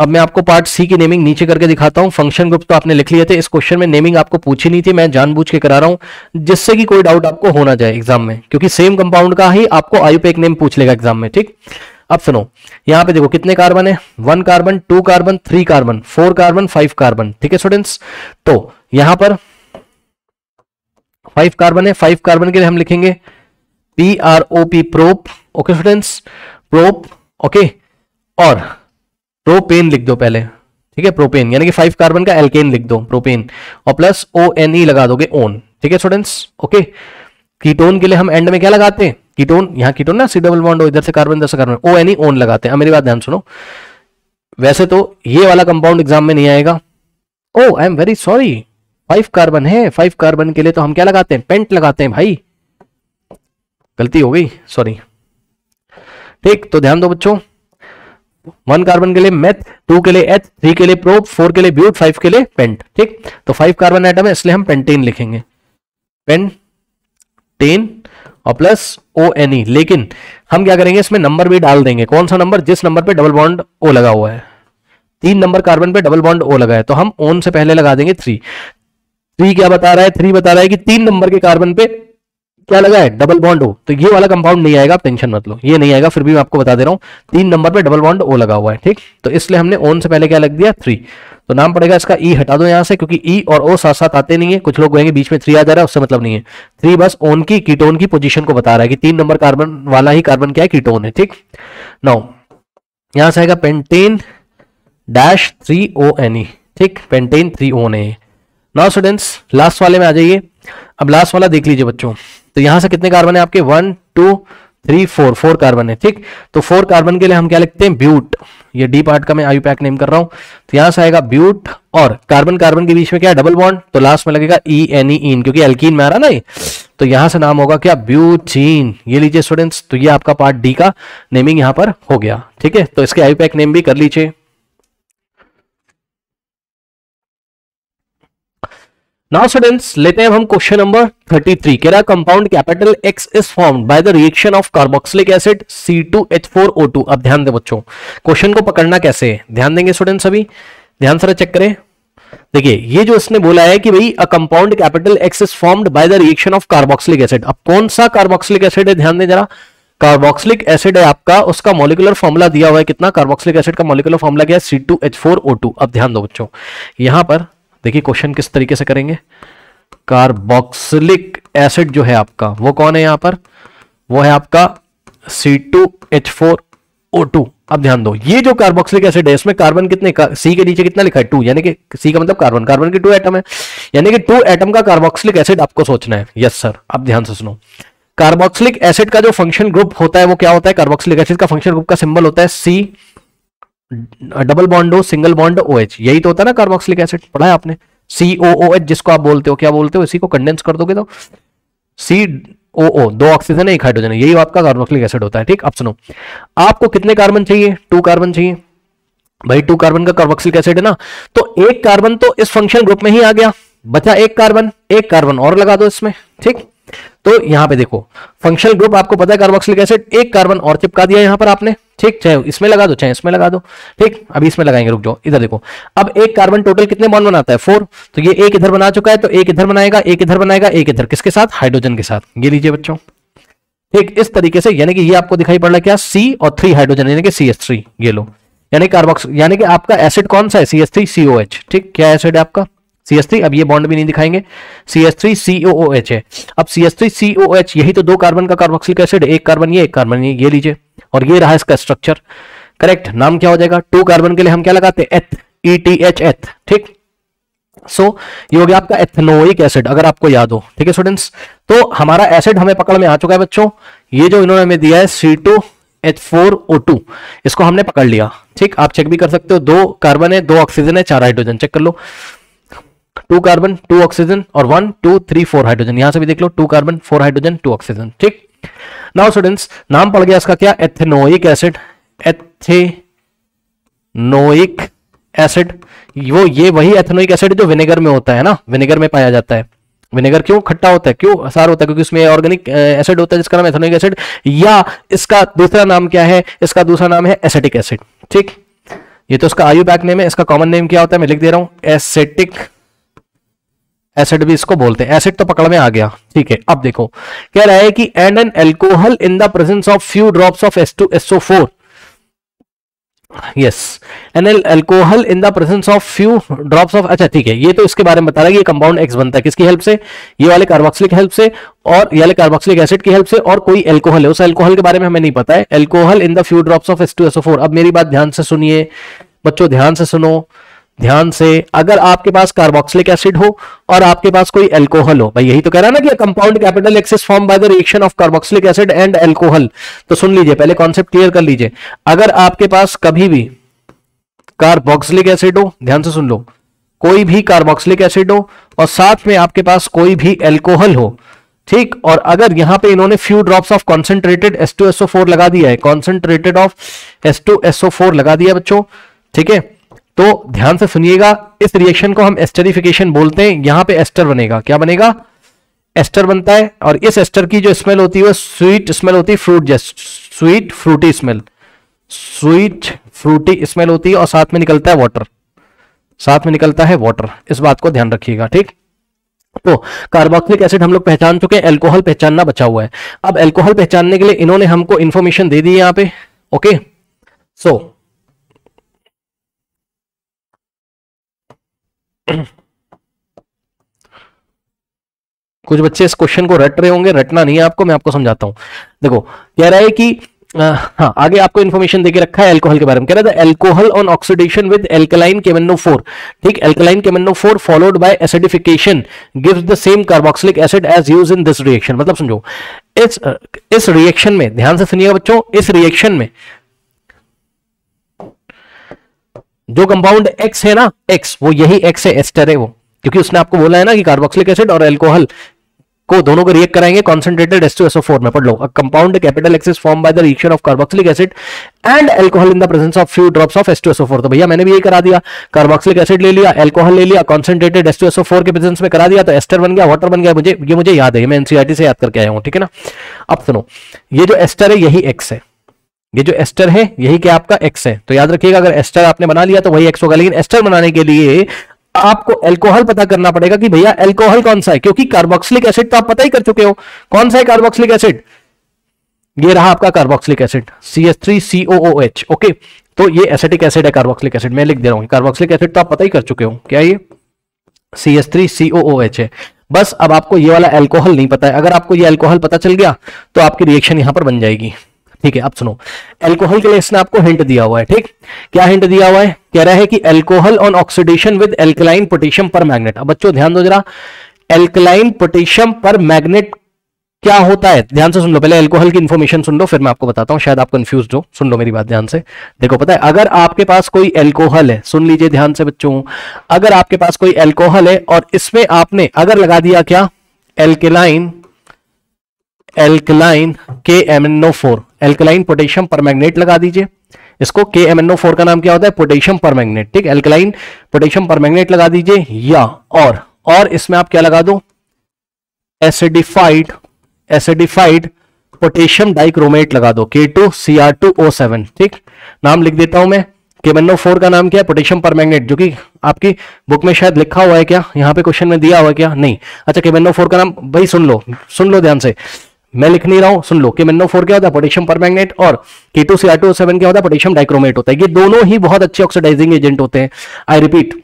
अब मैं आपको पार्ट सी की नेमिंग नीचे करके दिखाता हूँ। फ़ंक्शन ग्रुप तो आपने लिख लिए थे। इस क्वेश्चन में नेमिंग आपको पूछी नहीं थी। मैं जानबूझ के करा रहा हूँ, जिससे कि कोई डाउट आपको होना जाए एग्ज़ाम में। क्योंकि सेम कंपाउंड का ही आपको आयुपेक नेम पूछ लेगा एग्ज़ाम में, ठीक? अब सुनो, यहाँ पे देखो कितने कार्बन है? One carbon two carbon three carbon four carbon five carbon ठीक है स्टूडेंट्स तो यहाँ पर फाइव कार्बन है। फाइव कार्बन के लिए हम लिखेंगे P R O P prop okay students prop okay और प्रोपेन लिख दो पहले, ठीक है, प्रोपेन, यानी कि फाइव कार्बन का एल्केन लिख दो, प्रोपेन, और प्लस ओ एन ई लगा दोगे ओन ठीक है स्टूडेंट्स ओके कीटोन के लिए हम एंड में क्या लगाते हैं? कीटोन यहाँ कीटोन ना सी डबल बॉन्ड इधर से कार्बन इधर से carbon O N E one लगाते हैं। मेरी बात ध्यान सुनो। वैसे तो ये वाला कंपाउंड एग्ज़ाम में नहीं आएगा। ओ I am very sorry five carbon है फाइव कार्बन के लिए तो हम क्या लगाते हैं? पेंट लगाते हैं, भाई। गलती हो गई सॉरी ठीक तो ध्यान दो बच्चों। वन कार्बन के लिए मेथ टू के लिए एथ थ्री के लिए प्रोप फोर के लिए ब्यूट फाइव के लिए पेंट ठीक? तो फाइव कार्बन आइटम है, इसलिए हम पेंटेन लिखेंगे। पेंटेन और प्लस ओ एन ई लेकिन हम क्या करेंगे, इसमें नंबर भी डाल देंगे। कौन सा नंबर जिस नंबर पे डबल बॉन्ड ओ लगा हुआ है। तीन नंबर कार्बन पे डबल बॉन्ड ओ लगा है। तो हम ओन से पहले लगा देंगे थ्री थ्री क्या बता रहा है? थ्री बता रहा है कि तीन नंबर के कार्बन पे क्या लगा है? डबल बॉन्ड ओ तो ये वाला कंपाउंड नहीं आएगा टेंशन मत लो। ये नहीं आएगा, फिर भी मैं आपको बता दे रहा हूँ। तीन नंबर पे डबल बॉन्ड ओ लगा हुआ है, ठीक? तो इसलिए हमने ओन से पहले क्या लग दिया? थ्री तो नाम पड़ेगा इसका ई e हटा दो यहाँ से, क्योंकि ई e और ओ साथ साथ आते नहीं है। कुछ लोग कहेंगे बीच में थ्री आ जा रहा है, उससे मतलब नहीं है। थ्री बस ओन की कीटोन की पोजिशन को बता रहा है कि तीन नंबर कार्बन वाला ही कार्बन क्या है? कीटोन है, ठीक? नौ यहाँ से आएगा pentane dash three O N E ठीक? Pentane three O A now students last वाले में आ जाइए। अब लास्ट वाला देख लीजिए बच्चों। तो यहाँ से कितने कार्बन है आपके? One two three four four carbon है, ठीक? तो फोर कार्बन के लिए हम क्या लिखते हैं? ब्यूट ये डी पार्ट का मैं आयु पैक नेम कर रहा हूँ। तो यहाँ से आएगा ब्यूट और कार्बन कार्बन के बीच में क्या? है डबल बॉन्ड तो लास्ट में लगेगा ई एन ई इन क्योंकि एल्कीन में आ रहा ना ये। तो यहाँ से नाम होगा क्या? ब्यूटीन ये लीजिए स्टूडेंट्स तो ये आपका पार्ट डी का नेमिंग यहाँ पर हो गया, ठीक है? तो इसके आयु पैक नेम भी कर लीजिए। नाउ स्टूडेंट्स लेते हैं हम क्वेश्चन नंबर 33 कह रहा compound capital X is formed by the reaction of carboxylic acid C2H4O2 अब ध्यान दे बच्चों क्वेश्चन को पकड़ना कैसे है? ध्यान देंगे स्टूडेंट्स अभी? ध्यान से चेक करें। देखिए, ये जो इसने बोला है कि भाई a compound capital X is formed by the reaction of carboxylic acid अब कौन सा कार्बोक्सिलिक एसिड है? ध्यान दें जरा। कार्बोक्सिलिक एसिड है आपका, उसका मॉलिकुलर फॉर्मूला दिया हुआ है कितना? कार्बोक्सिलिक एसिड का मॉलिकुलर फॉर्मूला क्या है? C2H4O2 अब ध्यान दो बच्चों। यहाँ पर देखिए क्वेश्चन किस तरीके से करेंगे? कार्बोक्सिलिक एसिड जो है आपका, वो कौन है यहाँ पर? वो है आपका C2H4O2 अब ध्यान दो, ये जो कार्बोक्सिलिक एसिड है, इसमें कार्बन कितने सी के नीचे कितना लिखा है? टू यानी कि सी का मतलब कार्बन कार्बन के टू एटम है। यानी कि टू एटम का कार्बोक्सिलिक एसिड आपको सोचना है। यस सर अब ध्यान से सुनो। कार्बोक्सिलिक एसिड का जो फ़ंक्शन ग्रुप होता है, वो क्या होता है? कार्बोक्सिलिक एसिड का फ़ंक्शन ग्रुप का सिंबल होता है C double bond O single bond O H यही तो होता है ना कार्बोक्सिलिक एसिड पढ़ा है आपने? सी ओ ओ एच जिसको आप बोलते हो, क्या बोलते हो? इसी को कंडेंस कर दोगे तो? सी ओ ओ दो ऑक्सीजन है, एक हाइड्रोजन है, यही आपका कार्बोक्सिलिक एसिड होता है, ठीक? अब सुनो। आपको कितने कार्बन चाहिए? टू कार्बन चाहिए। भाई टू कार्बन का कार्बोक्सिलिक एसिड है ना तो एक कार्बन तो इस फ़ंक्शन ग्रुप में ही आ गया। बचा एक कार्बन एक कार्बन और लगा दो इसमें, ठीक? तो यहाँ पे देखो फंक्शनल ग्रुप आपको पता है कार्बोक्सिलिक एसिड एक कार्बन और चिपका दिया यहाँ पर आपने। ठीक, चाहे इसमें लगा दो, चाहे इसमें लगा दो। ठीक, अभी इसमें लगाएँगे, रुक जाओ, इधर देखो। अब एक कार्बन टोटल कितने बॉन्ड बनाता है? फोर तो ये एक इधर बना चुका है तो एक इधर बनाएगा, एक इधर बनाएगा, एक इधर। किसके साथ? हाइड्रोजन के साथ। ये लीजिए बच्चों। ठीक, इस तरीके से, यानी कि ये आपको दिखाई पड़ रहा है क्या? सी और थ्री हाइड्रोजन यानी कि सी एस थ्री ये लो। यानी कार्बोक्स यानी कि आपका एसिड कौन सा है? C S three C O H ठीक, क्या एसिड है आपका? सी अब ये बॉन्ड भी नहीं दिखाएँगे। सी एच है। अब सी एच यही तो दो कार्बन का कार्बोक्सिलिक एसिड एक कार्बन ये, एक कार्बन ये ये लीजिए। और ये रहा इसका स्ट्रक्चर करेक्ट नाम क्या हो जाएगा? टू कार्बन के लिए हम क्या लगाते हैं? एथ ई टी एच एथ ठीक? सो ये हो गया आपका एथनोइक एसिड अगर आपको याद हो। ठीक है स्टूडेंट्स तो हमारा एसिड हमें पकड़ में आ चुका है बच्चों। ये जो इन्होंने हमें दिया है C two H four O two इसको हमने पकड़ लिया। ठीक? आप चेक भी कर सकते हो। दो कार्बन है, दो ऑक्सीजन है, चार हाइड्रोजन चेक कर लो। टू कार्बन, टू ऑक्सीजन और one, two, three, four hydrogen. यहाँ से भी देख लो, two carbon, four hydrogen, two oxygen. ठीक? नाउ स्टूडेंट्स नाम पड़ गया इसका क्या? एथेनोइक एसिड एथेनोइक एसिड वो ये वही एथेनोइक एसिड जो विनेगर में होता है ना? विनेगर में पाया जाता है। विनेगर क्यों? खट्टा होता है। क्यों? सार होता है क्योंकि उसमें ऑर्गेनिक एसिड होता है जिसका नाम एथेनोइक एसिड या इसका दूसरा नाम क्या है? इसका दूसरा नाम है एसिटिक एसिड ठीक? ये तो इसका आयु बैक नेम है। इसका कॉमन नेम क्या होता है? मैं लिख दे रहा हूँ। एसिटिक एसिड भी इसको बोलते हैं। एसिड तो पकड़ में आ गया। ठीक है, अब देखो। कह रहा है कि and an alcohol in the presence of few drops of S two S O four yes an al alcohol in the presence of few drops of अच्छा ठीक है, ये तो इसके बारे में बता रहा है ये कंपाउंड एक्स बनता है। किसकी हेल्प से? ये वाले कार्बोक्सिलिक हेल्प से और ये वाले कार्बोक्सिलिक एसिड की हेल्प से और कोई एल्कोहल है। उस एल्कोहल के बारे में हमें नहीं पता है। Alcohol in the few drops of S two S O four अब मेरी बात ध्यान से सुनिए। बच्चों, ध्यान से सुनो। ध्यान से, अगर आपके पास कार्बोक्सिलिक एसिड हो और आपके पास कोई एल्कोहल हो, भाई यही तो कह रहा ना कि compound capital X is form by the reaction of carboxylic acid and alcohol तो सुन लीजिए, पहले कॉन्सेप्ट क्लियर कर लीजिए। अगर आपके पास कभी भी कार्बोक्सिलिक एसिड हो, ध्यान से सुन लो, कोई भी कार्बोक्सिलिक एसिड हो और साथ में आपके पास कोई भी एल्कोहल हो, ठीक? और अगर यहाँ पे इन्होंने few drops of concentrated S2SO4 लगा दिया है कॉन्सेंट्रेटेड ऑफ़ S2SO4 लगा दिया बच्चों, ठीक है? तो ध्यान से सुनिएगा इस रिएक्शन को हम एस्टरिफिकेशन बोलते हैं यहाँ पे एस्टर बनेगा। क्या बनेगा? एस्टर बनता है और इस एस्टर की जो स्मेल होती है वो स्वीट स्मेल होती है fruit just sweet fruity smell sweet fruity smell होती है और साथ में निकलता है वाटर साथ में निकलता है वाटर इस बात को ध्यान रखिएगा ठीक? तो कार्बोक्सिलिक एसिड हम लोग पहचान चुके हैं एल्कोहल पहचानना बचा हुआ है। अब एल्कोहल पहचानने के लिए इन्होंने हमको इंफॉर्मेशन दे दी यहाँ पे ओके सो so, कुछ बच्चे इस क्वेश्चन को रट रहे होंगे, रटना नहीं है आपको, मैं आपको समझाता हूँ। देखो, कह रहा है कि हाँ आगे आपको इन्फॉर्मेशन देके रखा है अल्कोहल के बारे में। कह रहा था alcohol on oxidation with alkaline K M N O four ठीक alkaline K M N O four followed by acidification gives the same carboxylic acid as use in this reaction मतलब समझो, इस इस रिएक्शन में, ध्यान से सुनिएगा बच्चों, इस रिएक्शन में जो कंपाउंड एक्स है ना एक्स वो यही एक्स है एस्टर है वो। क्योंकि उसने आपको बोला है ना कि कार्बोक्सिलिक एसिड और एल्कोहल को दोनों को रिएक्ट कराएँगे कॉन्सेंट्रेटेड H2SO4 में। पढ़ लो compound capital X is form by the reaction of carboxylic acid and alcohol in the presence of few drops of H2SO4 तो भैया, मैंने भी यही करा दिया। कार्बोक्सिलिक एसिड ले लिया एल्कोहल ले लिया कॉन्सेंट्रेटेड H2SO4 के प्रेजेंस में करा दिया तो एस्टर बन गया वाटर बन गया। मुझे, ये मुझे याद है मैं एनसीईआरटी से याद करके आया हूँ, ठीक है ना? अब सुनो, ये जो एस्टर है, यही एक्स है। ये जो एस्टर है, यही क्या आपका एक्स है? तो याद रखिएगा, अगर एस्टर आपने बना लिया तो वही एक्स होगा, लेकिन एस्टर बनाने के लिए आपको एल्कोहल पता करना पड़ेगा कि भैया एल्कोहल कौन सा है, क्योंकि कार्बोक्सिलिक एसिड तो आप पता ही कर चुके हो। कौन सा है कार्बोक्सिलिक एसिड ये रहा आपका carboxylic acid C S three C O H okay तो ये एसिटिक एसिड है कार्बोक्सिलिक एसिड मैं लिख दे रहा हूँ। कार्बोक्सिलिक एसिड तो आप पता ही कर चुके हो, क्या ये? C S three C O H है। बस अब आपको ये वाला एल्कोहल नहीं पता है। अगर आपको ये एल्कोहल पता चल गया तो आपकी रिएक्शन यहाँ पर बन जाएगी। ठीक है, अब सुनो। एल्कोहल के लिए इसने आपको हिंट दिया हुआ है, ठीक? क्या हिंट दिया हुआ है? कह रहा है कि alcohol on oxidation with alkaline potassium per magnet अब बच्चों, ध्यान दो जरा। एल्कलाइन पोटेशियम पर मैग्नेट क्या होता है? ध्यान से सुन लो, पहले एल्कोहल की इंफॉर्मेशन सुन लो, फिर मैं आपको बताता हूँ। शायद आप कंफ्यूज हो। सुन लो मेरी बात ध्यान से। देखो, पता है, अगर आपके पास कोई एल्कोहल है, सुन लीजिए ध्यान से बच्चों, अगर आपके पास कोई एल्कोहल है और इसमें आपने अगर लगा दिया क्या? Alkaline alkaline K M N O four alkaline potassium permanganate लगा दीजिए। इसको के एमएनओ फोर का नाम क्या होता है? पोटेशियम परमैग्नेट ठीक? एल्कलाइन पोटेशियम परमैग्नेट लगा दीजिए या और। और इसमें आप क्या लगा दो? एसिडिफाइड एसिडिफाइड पोटेशियम डाइक्रोमेट लगा दो। K two C R two O seven ठीक? नाम लिख देता हूँ मैं। केमेनो फोर का नाम क्या है? पोटेशियम परमैग्नेट जो कि आपकी बुक में शायद लिखा हुआ है क्या? यहाँ पे क्वेश्चन में दिया हुआ है क्या? नहीं। अच्छा केमेनो फोर का नाम, भाई सुन लो। सुन लो ध्यान से। मैं लिख नहीं रहा हूँ, सुन लो, कि मेनो फोर क्या होता है? पोटेशियम परमैग्नेट और केटो सी आर सेवन क्या होता है? पोटेशियम डाइक्रोमेट होता है। ये दोनों ही बहुत अच्छे ऑक्सीडाइजिंग एजेंट होते हैं। आई रिपीट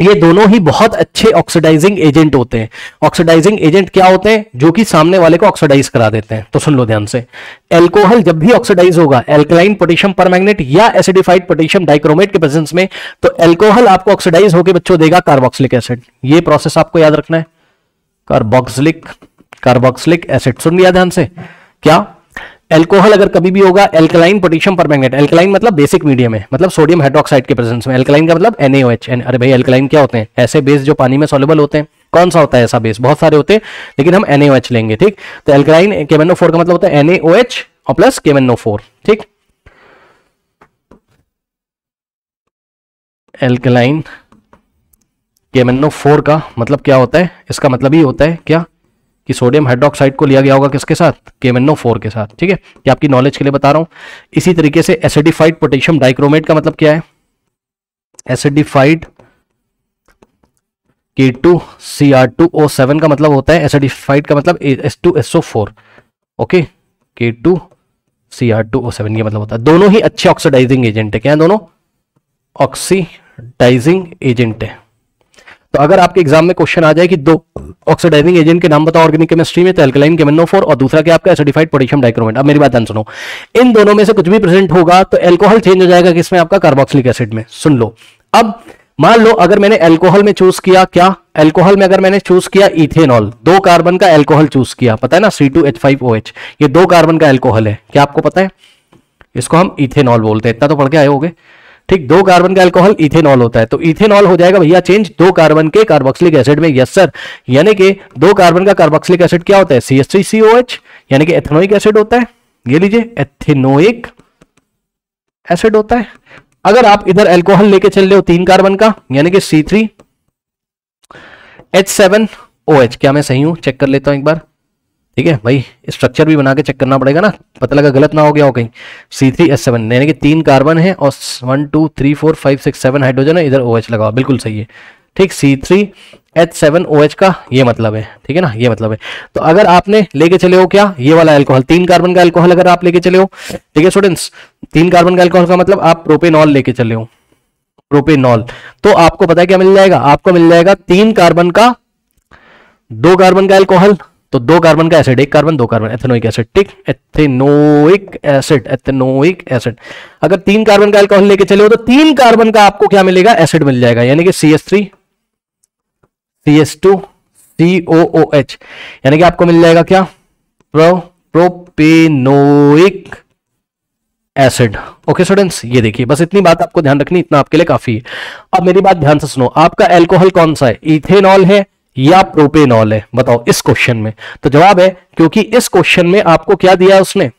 ये दोनों ही बहुत अच्छे ऑक्सीडाइजिंग एजेंट होते हैं। ऑक्सीडाइजिंग एजेंट क्या होते हैं? जो कि सामने वाले को ऑक्सीडाइज करा देते हैं। तो सुन लो ध्यान से। एल्कोहल जब भी ऑक्सीडाइज होगा एल्कलाइन पोटेशियम परमैग्नेट या एसिडिफाइड पोटेशियम डाइक्रोमेट के प्रेजेंस में तो एल्कोहल आपको ऑक्सीडाइज होकर बच्चों देगा कार्बोक्सिलिक एसिड ये प्रोसेस आपको याद रखना है। कार्बोक्सिलिक कार्बोक्सिलिक एसिड सुन लिया ध्यान से। क्या? एल्कोहल अगर कभी भी होगा एल्कलाइन पोटेशियम परमैंगनेट एल्कलाइन मतलब बेसिक मीडियम है। मतलब सोडियम हाइड्रोक्साइड के प्रेजेंस में। एल्कलाइन का मतलब NaOH अरे भाई एल्कलाइन क्या होते हैं? ऐसे बेस जो पानी में सोलेबल होते हैं। कौन सा होता है ऐसा बेस बहुत सारे होते हैं, लेकिन हम NaOH लेंगे, ठीक? तो एल्कलाइन केमेनो का मतलब होता है NaOH और प्लस केमेनो ठीक? एल्कलाइन केमेनो फोर का मतलब क्या होता है? इसका मतलब ही होता है क्या? कि सोडियम हाइड्रोक्साइड को लिया गया होगा किसके साथ? केमेनो फोर के साथ, ठीक है? कि आपकी नॉलेज के लिए बता रहा हूँ। इसी तरीके से एसिडिफाइड पोटेशियम डाइक्रोमेट का मतलब क्या है? Acidified K two C R two O seven का मतलब होता है एसिडिफाइड का मतलब S two S O four okay K two C R two O seven ये मतलब होता है। दोनों ही अच्छे ऑक्सीडाइजिंग एजेंट है, क्या है दोनों? ऑक्सीडाइजिंग एजेंट है। तो अगर आपके एग्ज़ाम में क्वेश्चन आ जाए कि दो ऑक्सीडाइजिंग एजेंट के नाम बताओ ऑर्गेनिक केमिस्ट्री में तो एल्कलाइन केमिनोफोर और दूसरा क्या आपका एसिडिफाइड पोटेशियम डाइक्रोमेट अब मेरी बात सुनो। इन दोनों में से कुछ भी प्रेजेंट होगा तो एल्कोहल चेंज हो जाएगा किसमें आपका कार्बोक्सिलिक एसिड में। सुन लो। अब मान लो अगर मैंने एल्कोहल में चूज़ किया, क्या? एल्कोहल में अगर मैंने चूज़ किया इथेनॉल दो कार्बन का एल्कोहल चूज़ किया। पता है ना? C two H five O H ये दो कार्बन का एल्कोहल है। क्या आपको पता है? इसको हम इथेनॉल बोलते हैं। इतना तो पढ़ के आए होगे। ठीक, दो कार्बन का अल्कोहल इथेनॉल होता है। तो इथेनॉल हो जाएगा भैया चेंज दो कार्बन के कार्बोक्सिलिक एसिड में। यस सर यानी कि दो कार्बन का कार्बोक्सिलिक एसिड क्या होता है? C S three C O H यानी कि एथेनोइक एसिड होता है। ये लीजिए एथेनोइक एसिड होता है। अगर आप इधर एल्कोहल लेके चल रहे हो तीन कार्बन का, यानी कि C three H seven O H क्या मैं सही हूँ? चेक कर लेता हूँ एक बार। ठीक है? भाई स्ट्रक्चर भी बना के चेक करना पड़ेगा ना। पता लगा गलत ना हो गया हो कहीं। सी थ्री एस सेवन यानी कि तीन कार्बन है और one two three four five six seven hydrogen है। इधर ओ एच लगाओ, बिल्कुल सही है। ठीक C three H seven O H का ये मतलब है। ठीक है ना? ये मतलब है। तो अगर आपने लेके चले हो क्या? ये वाला एल्कोहल तीन कार्बन का एल्कोहल अगर आप लेके चले हो। ठीक है स्टूडेंट्स तीन कार्बन का एल्कोहल का मतलब आप प्रोपेनॉल लेके चले हो। प्रोपेनॉल तो आपको पता है क्या मिल जाएगा? आपको मिल जाएगा तीन कार्बन का, दो कार्बन का एल्कोहल तो दो कार्बन का एसिड, एक कार्बन, दो कार्बन, एथेनोइक एसिड, ठीक? Ethanoic acid ethanoic acid. अगर तीन कार्बन का अल्कोहल लेके चले हो तो तीन कार्बन का आपको क्या मिलेगा? एसिड मिल जाएगा, यानी कि C S three C S two C O O H यानी कि आपको मिल जाएगा क्या? Pro, propanoic acid. Okay students ये देखिए, बस इतनी बात आपको ध्यान रखनी, इतना आपके लिए काफ़ी है। अब मेरी बात ध्यान से सुनो, आपका एल्कोहल कौन सा है? इथेनॉल है या प्रोपेनॉल है? बताओ इस क्वेश्चन में। तो जवाब है, क्योंकि इस क्वेश्चन में आपको क्या दिया उसने?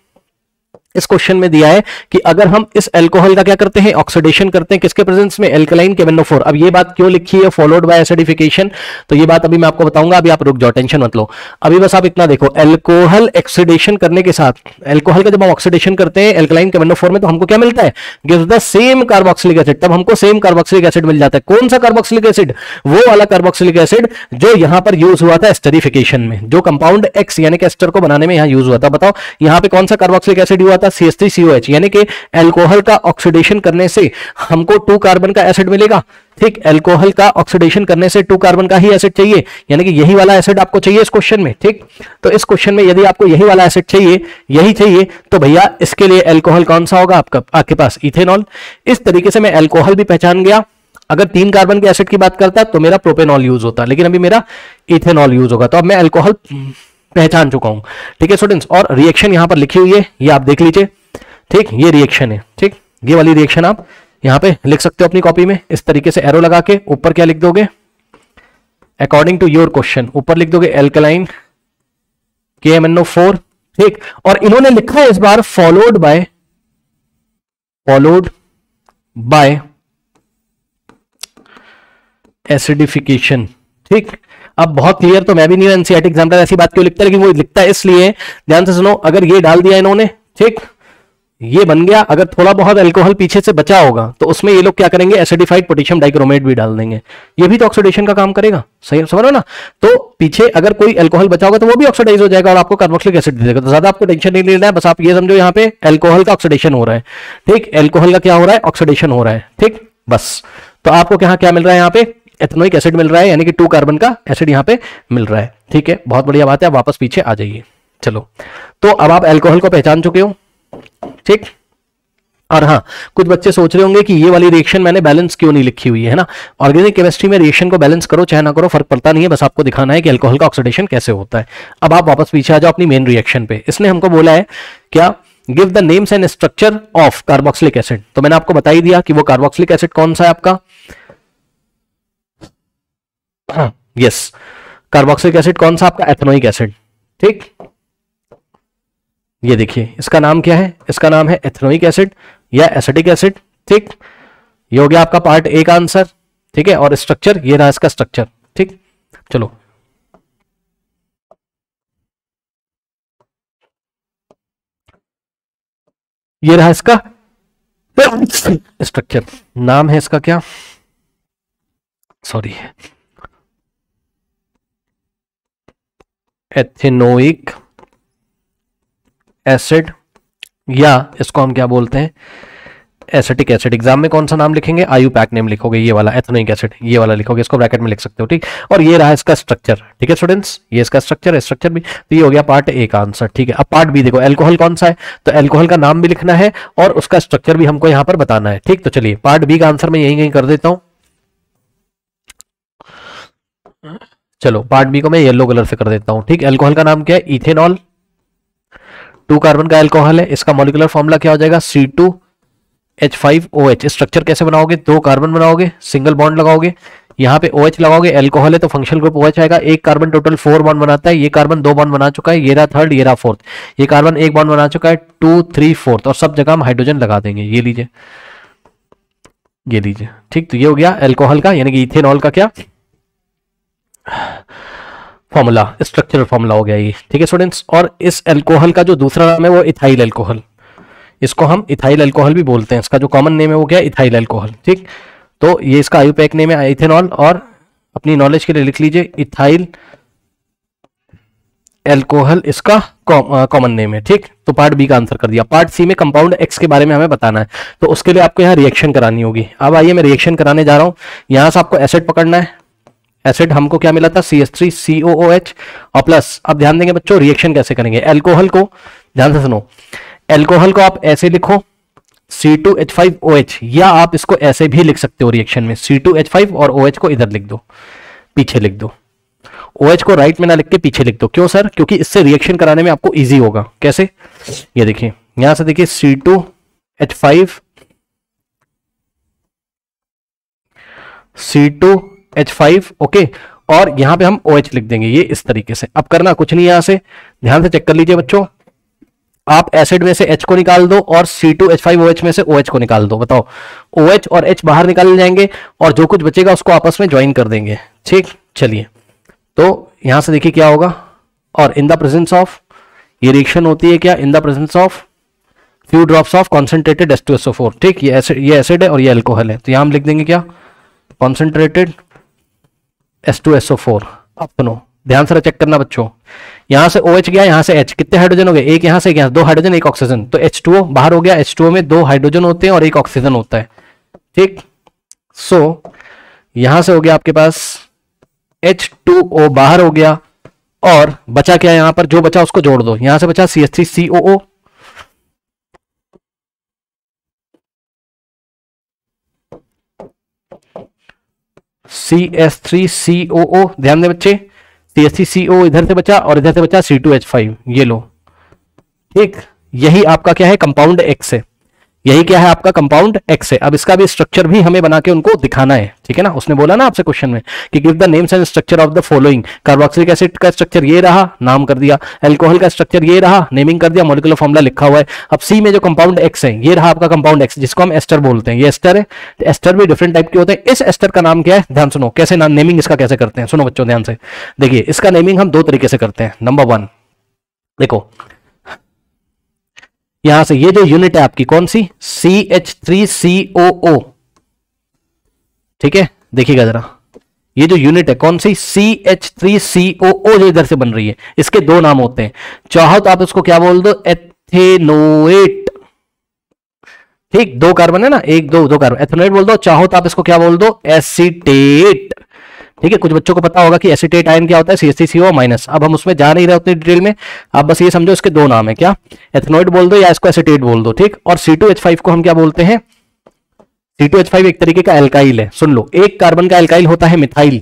इस क्वेश्चन में दिया है कि अगर हम इस एल्कोहल का क्या करते हैं? ऑक्सीडेशन करते हैं किसके प्रेजेंस में? एल्कलाइन केमेनोफोर अब ये बात क्यों लिखी है? फॉलोड बाय एसिडिफिकेशन तो ये बात अभी मैं आपको बताऊँगा, अभी आप रुक जाओ टेंशन मत लो। अभी बस आप इतना देखो एल्कोहल ऑक्सीडेशन करने के साथ एल्कोहल का जब हम ऑक्सीडेशन करते हैं एल्कलाइन केमेनोफोर में तो हमको क्या मिलता है? Give the same carboxylic acid तब हमको सेम कार्बोक्सिलिक एसिड मिल जाता है। कौन सा कार्बोक्सिलिक एसिड वो वाला कार्बोक्सिलिक एसिड जो यहाँ पर यूज़ हुआ था एस्टरिफिकेशन में, जो कंपाउंड एक्स यानी कि एस्टर को बनाने में यहाँ यूज़ हुआ था। बताओ, यहाँ पे कौन सा कार्बोक्सिलिक एसिड हुआ था? C S three C H यानी कि एल्कोहल का ऑक्सीडेशन करने से हमको टू कार्बन का एसिड मिलेगा। ठीक एल्कोहल का ऑक्सीडेशन करने से टू कार्बन का ही एसिड चाहिए, यानी कि यही वाला एसिड आपको चाहिए इस क्वेश्चन में। ठीक तो इस क्वेश्चन में यदि आपको यही वाला एसिड चाहिए, यही चाहिए तो भैया इसके लिए एल्कोहल कौन सा होगा आपका, आपके पास? इथेनॉल। इस तरीके से मैं एल्कोहल भी पहचान गया। अगर तीन कार्बन के एसिड की बात करता तो मेरा प्रोपेनॉल यूज़ होता, लेकिन अभी मेरा इथेनॉल यूज़ होगा। तो अब मैं एल्कोहल पहचान चुका हूँ। ठीक है स्टूडेंट्स और रिएक्शन यहाँ पर लिखी हुई है, ये आप देख लीजिए। ठीक, ये रिएक्शन है। ठीक, ये वाली रिएक्शन आप यहाँ पे लिख सकते हो अपनी कॉपी में। इस तरीके से एरो लगा के ऊपर क्या लिख दोगे? अकॉर्डिंग टू योर क्वेश्चन ऊपर लिख दोगे alkaline K M NO four ठीक, और इन्होंने लिखा है इस बार followed by followed by acidification ठीक अब बहुत क्लियर तो मैं भी नहीं एनसीआरटी एग्ज़ाम्पल ऐसी बात क्यों लिखता है, लेकिन वो लिखता है इसलिए, ध्यान से सुनो, अगर ये डाल दिया इन्होंने, ठीक, ये बन गया, अगर थोड़ा बहुत अल्कोहल पीछे से बचा होगा तो उसमें ये लोग क्या करेंगे एसिडिफाइड पोटेशियम डाइक्रोमेट भी डाल देंगे। ये भी तो ऑक्सीडेशन का काम करेगा, सही समझ ना? तो पीछे अगर कोई अल्कोहल बचा होगा तो वो भी ऑक्सीडाइज हो जाएगा और आपको कार्बोक्सिलिक एसिड देगा। तो ज़्यादा आपको टेंशन नहीं लेना है, बस आप ये समझो यहाँ पे एल्कोहल का ऑक्सीडेशन हो रहा है, ठीक? एल्कोहल का क्या हो रहा है? ऑक्सीडेशन हो रहा है, ठीक? बस। तो आपको क्या क्या मिल रहा है यहाँ पे? एथनोइक एसिड मिल रहा है, यानी कि टू कार्बन का एसिड यहाँ पे मिल रहा है। ठीक है? बहुत बढ़िया बात है, आप वापस पीछे आ जाइए। चलो। तो अब आप एल्कोहल को पहचान चुके हो। ठीक? और हाँ कुछ बच्चे सोच रहे होंगे कि ये वाली रिएक्शन मैंने बैलेंस क्यों नहीं लिखी हुई है ना? ऑर्गेनिक केमिस्ट्री में रिएक्शन को बैलेंस करो, चाहे ना करो, फ़र्क पड़ता नहीं है, बस आपको दिखाना है कि अल्कोहल का ऑक्सीडेशन कैसे होता है। अब आप वापस पीछे आ जाओ अपनी मेन रिएक्शन पे। इसने हमको बोला है, क्या? Give the names and structure of carboxylic acid तो मैंने आपको बता ही दिया कि वो कार्बोक्सिलिक एसिड कौन सा है आपका? यस कार्बोक्सिलिक एसिड कौन सा आपका? एथेनोइक एसिड ठीक? ये देखिए, इसका नाम क्या है? इसका नाम है एथेनोइक एसिड या एसिटिक एसिड ठीक? ये हो गया आपका पार्ट ए का आंसर ठीक है? और स्ट्रक्चर ये रहा इसका स्ट्रक्चर ठीक? चलो. ये रहा इसका स्ट्रक्चर नाम है इसका क्या? सॉरी एथेनोइक एसिड, या इसको हम क्या बोलते हैं? Acetic acid. एग्ज़ाम में कौन सा नाम लिखेंगे? आयु पैक नेम लिखोगे, ये वाला, एथेनोइक एसिड, ये वाला लिखोगे, इसको ब्रैकेट में लिख सकते हो, ठीक? और ये रहा इसका स्ट्रक्चर ठीक है स्टूडेंट्स ये इसका स्ट्रक्चर है स्ट्रक्चर भी। तो ये हो गया पार्ट ए का आंसर ठीक है? अब पार्ट बी देखो एल्कोहल कौन सा है? तो एल्कोहल का नाम भी लिखना है, और उसका स्ट्रक्चर भी हमको यहाँ पर बताना है, ठीक? तो चलिए पार्ट बी का आंसर मैं यही कहीं कर देता हूँ। चलो पार्ट बी को मैं येलो कलर से कर देता हूँ, ठीक? एल्कोहल का नाम क्या है? इथेनॉल टू कार्बन का एल्कोहल है, इसका मोलिकुलर फॉर्मूला क्या हो जाएगा? C two H five O H structure कैसे बनाओगे? दो कार्बन बनाओगे सिंगल बॉन्ड लगाओगे। यहाँ पे ओ OH लगाओगे एल्कोहल है तो फंक्शनल ग्रुप ओ OH आएगा। एक कार्बन टोटल फोर बॉन्ड बनाता है, ये कार्बन दो बॉन्ड बना चुका है, ये रहा थर्ड ये रहा फोर्थ ये कार्बन एक बॉन्ड बना चुका है टू थ्री फोर्थ और सब जगह हम हाइड्रोजन लगा देंगे, ये लीजिए। ये लीजिए, ठीक? तो ये हो गया एल्कोहल का, यानी कि इथेनॉल का क्या? फॉर्मूला स्ट्रक्चरल फॉर्मूला हो गया ये। ठीक है स्टूडेंट्स और इस एल्कोहल का जो दूसरा नाम है, वो इथाइल एल्कोहल इसको हम इथाइल एल्कोहल भी बोलते हैं। इसका जो कॉमन नेम है, वो क्या इथाइल एल्कोहल ठीक? तो ये इसका आयुपैक नेम है इथेनॉल और अपनी नॉलेज के लिए लिख लीजिए इथाइल एल्कोहल इसका कॉमन नेम है। ठीक? तो पार्ट बी का आंसर कर दिया। पार्ट सी में कंपाउंड एक्स के बारे में हमें बताना है। तो उसके लिए आपको यहाँ रिएक्शन करानी होगी। अब आइए मैं रिएक्शन कराने जा रहा हूँ। यहाँ से आपको एसिड पकड़ना है। एसिड हमको क्या मिला था? C S three C O H और प्लस अब ध्यान देंगे बच्चों रिएक्शन कैसे करेंगे? एल्कोहल को, ध्यान से सुनो। एल्कोहल को आप ऐसे लिखो C two H five O H या आप इसको ऐसे भी लिख सकते हो रिएक्शन में। सी टू एच फाइव और ओ एच को इधर लिख दो, पीछे लिख दो। ओ एच को राइट में ना लिख के पीछे लिख दो। क्यों सर? क्योंकि इससे रिएक्शन कराने में आपको इजी होगा। कैसे? ये देखिए, यहाँ से देखिए C two H five C two H five okay और यहाँ पे हम ओ OH लिख देंगे, ये इस तरीके से। अब करना कुछ नहीं यहाँ से। ध्यान से चेक कर लीजिए बच्चों। आप एसिड में से H को निकाल दो और C2H5OH में से OH को निकाल दो, बताओ। OH और H बाहर निकाल जाएँगे और जो कुछ बचेगा उसको आपस में ज्वाइन कर देंगे। ठीक? चलिए। तो यहाँ से देखिए क्या होगा। और इन द प्रेजेंस ऑफ़ ये रिएक्शन होती है क्या? In the presence of few drops of concentrated H2SO4 ठीक? ये एसिड ये एसिड है और ये एल्कोहल है। तो यहाँ हम लिख देंगे क्या? कॉन्सेंट्रेटेड H2SO4 अब सुनो ध्यान से चेक करना बच्चों। यहाँ से OH गया यहाँ से H कितने हाइड्रोजन हो गए? एक यहाँ से एक दो हाइड्रोजन एक ऑक्सीजन तो H2O बाहर हो गया H2O में दो हाइड्रोजन होते हैं और एक ऑक्सीजन होता है। ठीक? सो so, यहाँ से हो गया आपके पास H2O बाहर हो गया और बचा क्या यहाँ पर? जो बचा उसको जोड़ दो। यहाँ से बचा CH3COO सी S three C O O ध्यान दे बच्चे। सी एस थ्री सी ओ इधर से बचा और इधर से बचा सी टू एच फाइव ये लो। ठीक यही आपका क्या है? कंपाउंड एक्स है। यही क्या है आपका कंपाउंड एक्स है। अब इसका भी स्ट्रक्चर भी हमें बना के उनको दिखाना है, ठीक है ना? उसने बोला ना आपसे क्वेश्चन में कि give the names and structure of the following carboxylic acid का स्ट्रक्चर ये रहा, नाम कर दिया। एल्कोहल का स्ट्रक्चर ये रहा नेमिंग कर दिया मोलिकुलर फॉर्मुला लिखा हुआ है। अब सी में जो कंपाउंड एक्स है, ये रहा आपका कंपाउंड एक्स जिसको हम एस्टर बोलते हैं। ये एस्टर है तो एस्टर भी डिफरेंट टाइप के होते हैं। इस एस्टर का नाम क्या है? ध्यान सुनो, कैसे नाम नेमिंग इसका कैसे करते हैं? सुनो बच्चों, ध्यान से। देखिए, इसका नेमिंग हम दो तरीके से करते हैं। नंबर वन देखो यहाँ से ये जो यूनिट है आपकी कौन सी? C H three C O ओ ठीक है? देखिएगा जरा। ये जो यूनिट है कौन सी? C H three C O ओ जो इधर से बन रही है। इसके दो नाम होते हैं। चाहो तो आप इसको क्या बोल दो? एथेनोएट ठीक? दो कार्बन है ना? एक, दो दो कार्बन एथेनोएट बोल दो। चाहो तो आप इसको क्या बोल दो? एसिटेट ठीक है, कुछ बच्चों को पता होगा कि एसिटेट आयन क्या होता है सी माइनस अब हम उसमें जा नहीं रहे उतनी डिटेल में, आप बस ये समझो इसके दो नाम है, क्या? एथनोइड बोल दो या इसको एसिटेट बोल दो, ठीक? और सी को हम क्या बोलते हैं? सी टू एच फाइव एक तरीके का एल्काइल है, सुन लो। एक कार्बन का एल्काइल होता है मिथाइल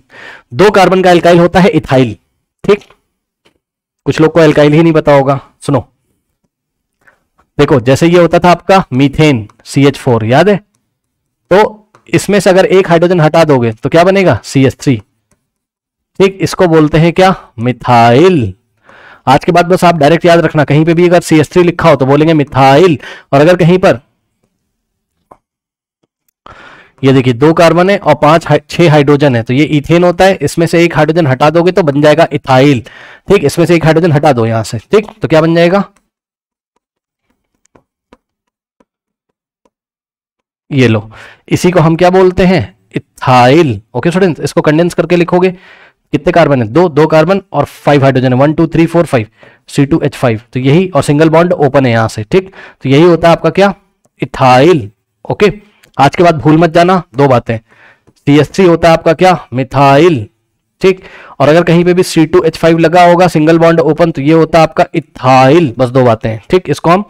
दो कार्बन का एल्काइल होता है इथाइल ठीक? कुछ लोग को एल्काइल ही नहीं पता होगा, सुनो। देखो, जैसे ये होता था आपका मीथेन सी एच फोर याद है? तो इसमें से अगर एक हाइड्रोजन हटा दोगे तो क्या बनेगा? सी एच थ्री ठीक, इसको बोलते हैं क्या? मिथाइल आज के बाद बस आप डायरेक्ट याद रखना, कहीं पे भी अगर सी एस थ्री लिखा हो तो बोलेंगे मिथाइल और अगर कहीं पर, ये देखिए, दो कार्बन है और पाँच छह हाइड्रोजन है तो ये इथेन होता है, इसमें से एक हाइड्रोजन हटा दोगे तो बन जाएगा इथाइल ठीक, इसमें से एक हाइड्रोजन हटा दो यहाँ से। ठीक तो क्या बन जाएगा? ये लो। इसी को हम क्या बोलते हैं? इथाइल। ओके स्टूडेंट्स इसको कंडेंस करके लिखोगे। कितने कार्बन है? दो दो कार्बन और फाइव हाइड्रोजन है। One two three four five C two H five तो यही, और सिंगल बॉन्ड ओपन है यहाँ से, ठीक? तो यही होता है आपका क्या? इथाइल। ओके आज के बाद भूल मत जाना। दो बातें। सी होता है आपका क्या? मिथाइल ठीक? और अगर कहीं पे भी सी टू एच फाइव लगा होगा सिंगल बॉन्ड ओपन तो ये होता है आपका इथाइल। बस दो बातें ठीक? इसको हम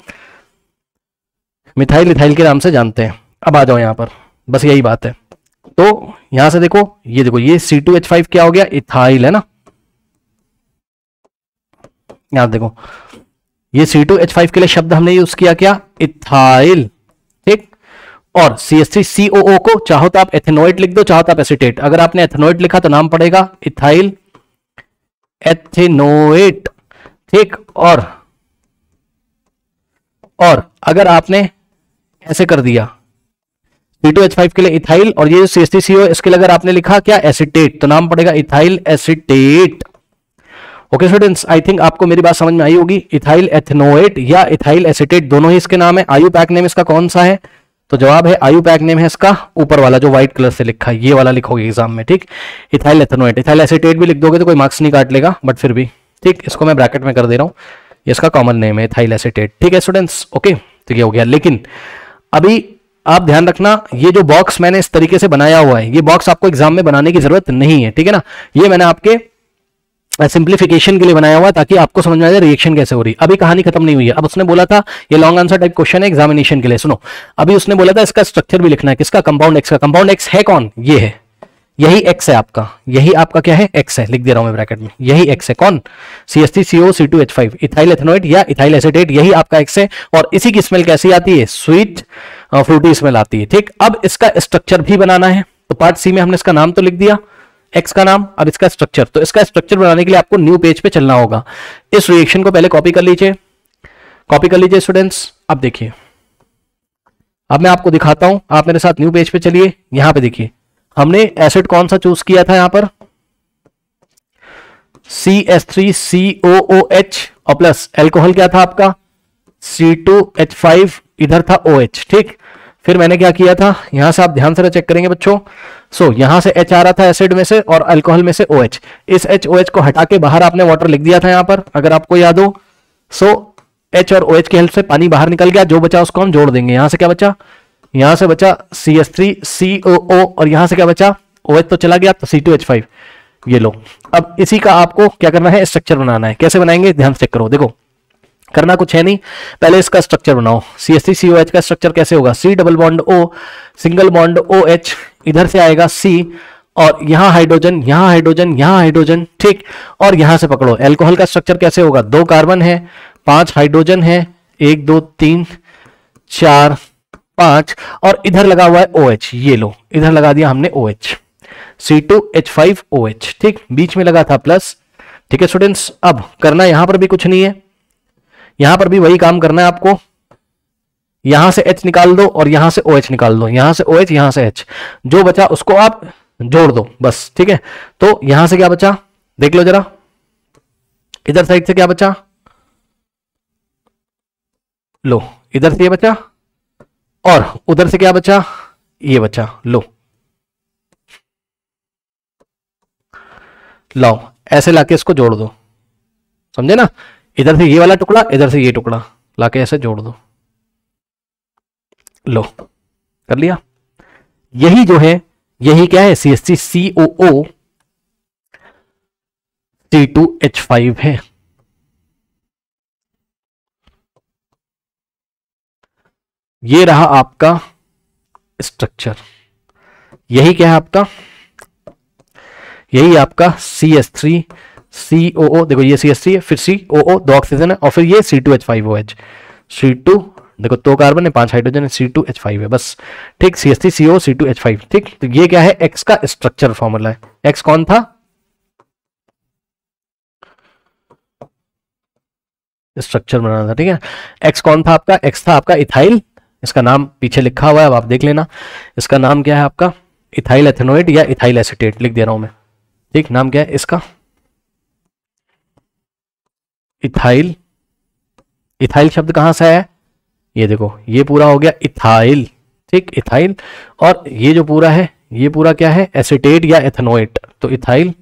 मिथाइल इथाइल के नाम से जानते हैं। अब आ जाओ यहाँ पर। बस यही बात है। तो यहाँ से देखो, ये देखो, ये सी टू एच फाइव क्या हो गया? इथाइल है ना? यहाँ देखो, ये सी टू एच फाइव के लिए शब्द हमने यूज़ किया क्या? इथाइल। ठीक? और सी एस थ्री सी ओ ओ को चाहो तो आप एथेनोइड लिख दो, चाहो तो आप एसिटेट अगर आपने एथेनोइड लिखा तो नाम पड़ेगा इथाइल। एथेनोएट ठीक? और और अगर आपने ऐसे कर दिया P2H5 के लिए इथाइल और ये सी एस इसके लिए अगर आपने लिखा, क्या एसिटेट तो नाम पड़ेगा ethyl acetate okay students I think आपको मेरी बात समझ में आई होगी। इथाइल एथनोएट या इथाइल एसिटेट दोनों ही इसके नाम है। आयु पैक नेम इसका कौन सा है? तो जवाब है, आयु पैक नेम है इसका। ऊपर वाला जो व्हाइट कलर से लिखा है ये वाला लिखोगे एग्ज़ाम में, ठीक? इथाइल एथनोएट इथाइल एसिटेट भी लिख दोगे तो कोई मार्क्स नहीं काट लेगा बट फिर भी, ठीक? इसको मैं ब्रैकेट में कर दे रहा हूँ। इसका कॉमन नेम है इथाइल एसिटेट ठीक है स्टूडेंट्स ओके तो ये हो गया। लेकिन, अभी आप ध्यान रखना, ये जो बॉक्स मैंने इस तरीके से बनाया हुआ है, ये बॉक्स आपको एग्ज़ाम में बनाने की ज़रूरत नहीं है, ठीक है ना? ये मैंने आपके सिंप्लीफिकेशन के लिए बनाया हुआ ताकि आपको समझ में आ जाए रिएक्शन कैसे हो रही अभी कहानी खत्म नहीं हुई है। अब उसने बोला था, ये लॉन्ग आंसर टाइप क्वेश्चन है एग्जामिनेशन के लिए, सुनो। अभी उसने बोला था, इसका स्ट्रक्चर भी लिखना है, किसका? कंपाउंड एक्स का। कंपाउंड एक्स है कौन? ये है। यही एक्स है आपका। यही आपका क्या है? एक्स है। लिख दे रहा हूँ मैं ब्रैकेट में। यही एक्स है। कौन? C S T C O C two H five ethyl ethanoate या इथाइल एसिडेट यही आपका एक्स है। और इसी की स्मेल कैसी आती है? स्वीट फ्रूटी स्मेल आती है। ठीक? अब इसका स्ट्रक्चर भी बनाना है। तो पार्ट सी में हमने इसका नाम तो लिख दिया। एक्स का नाम, अब इसका स्ट्रक्चर तो इसका स्ट्रक्चर बनाने के लिए आपको न्यू पेज पे चलना होगा। इस रिएक्शन को पहले कॉपी कर लीजिए। कॉपी कर लीजिए स्टूडेंट्स अब देखिए। अब मैं आपको दिखाता हूँ। आप मेरे साथ न्यू पेज पे चलिए। यहाँ पे देखिए। हमने एसिड कौन सा चूज़ किया था यहाँ पर? C S three C O O H और प्लस एल्कोहल क्या था आपका? सी टू एच फाइव इधर था ओ एच ठीक? फिर मैंने क्या किया था? यहाँ से आप ध्यान से चेक करेंगे बच्चों। सो so, यहाँ से एच आ रहा था एसिड में से और अल्कोहल में से ओ OH इस एच ओ एच को हटा के बाहर आपने वाटर लिख दिया था यहाँ पर अगर आपको याद हो। सो so, एच और ओ OH की हेल्प से पानी बाहर निकल गया जो बचा उसको हम जोड़ देंगे। यहाँ से क्या बचा? यहाँ से बचा सी एस थ्री सी ओ और यहाँ से क्या बचा? ओ OH तो चला गया तो सी टू एच फाइव ये लो। अब इसी का आपको क्या करना है? स्ट्रक्चर बनाना है। कैसे बनाएँगे? ध्यान से करो। देखो, करना कुछ है नहीं। पहले इसका स्ट्रक्चर बनाओ। C S C C O H का स्ट्रक्चर कैसे होगा? C double bond O single bond O H इधर से आएगा सी और यहाँ हाइड्रोजन यहाँ हाइड्रोजन यहाँ हाइड्रोजन ठीक। और यहाँ से पकड़ो। एल्कोहल का स्ट्रक्चर कैसे होगा? दो कार्बन है, पाँच हाइड्रोजन है, एक, दो, तीन, चार पाँच और इधर लगा हुआ है ओ OH ये लो, इधर लगा दिया हमने O OH C two H five O H ठीक? बीच में लगा था प्लस ठीक है स्टूडेंट्स अब करना यहाँ पर भी कुछ नहीं है। यहाँ पर भी वही काम करना है आपको। यहाँ से H निकाल दो और यहाँ से ओ OH निकाल दो। यहाँ से ओ OH यहाँ से H. जो बचा उसको आप जोड़ दो, बस, ठीक है? तो यहाँ से क्या बचा? देख लो जरा। इधर साइड से क्या बचा? लो, इधर से ये बचा? और उधर से क्या बचा? ये बचा। लो। लाओ। ऐसे लाके इसको जोड़ दो। समझे ना? इधर से ये वाला टुकड़ा, इधर से ये टुकड़ा। लाके ऐसे जोड़ दो। लो। कर लिया। यही जो है, यही क्या है? C S C C O O C two H five है। ये रहा आपका स्ट्रक्चर यही क्या है आपका? यही आपका सी एस थ्री सी ओ ओ देखो ये सी एस थ्री है, फिर सी ओ ओ दो ऑक्सीजन है, और फिर ये C two H five O H C two देखो दो कार्बन है, पाँच हाइड्रोजन है सी टू एच फाइव है, बस। ठीक C S three C O C two H five ठीक? तो ये क्या है? एक्स का स्ट्रक्चर फॉर्मूला है। एक्स कौन था? स्ट्रक्चर बनाना था, ठीक है एक्स कौन था आपका? एक्स था आपका इथाइल इसका नाम पीछे लिखा हुआ है, अब आप देख लेना। इसका नाम क्या है आपका? इथाइल एथेनोइड या इथाइल एसिटेट, लिख दे रहा हूँ मैं। ठीक, नाम क्या है इसका? इथाइल। इथाइल शब्द कहाँ से आया? ये देखो, ये पूरा हो गया इथाइल। ठीक, इथाइल। और ये जो पूरा है, ये पूरा क्या है? एसिटेट या एथेनोइट। तो इथाइल,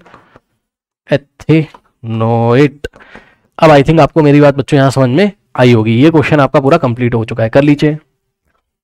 एथेनोइट। अब आई थिंक आपको मेरी बात बच्चों यहाँ समझ में आई होगी। ये क्वेश्चन आपका पूरा कंप्लीट हो चुका है। कर लीजिए।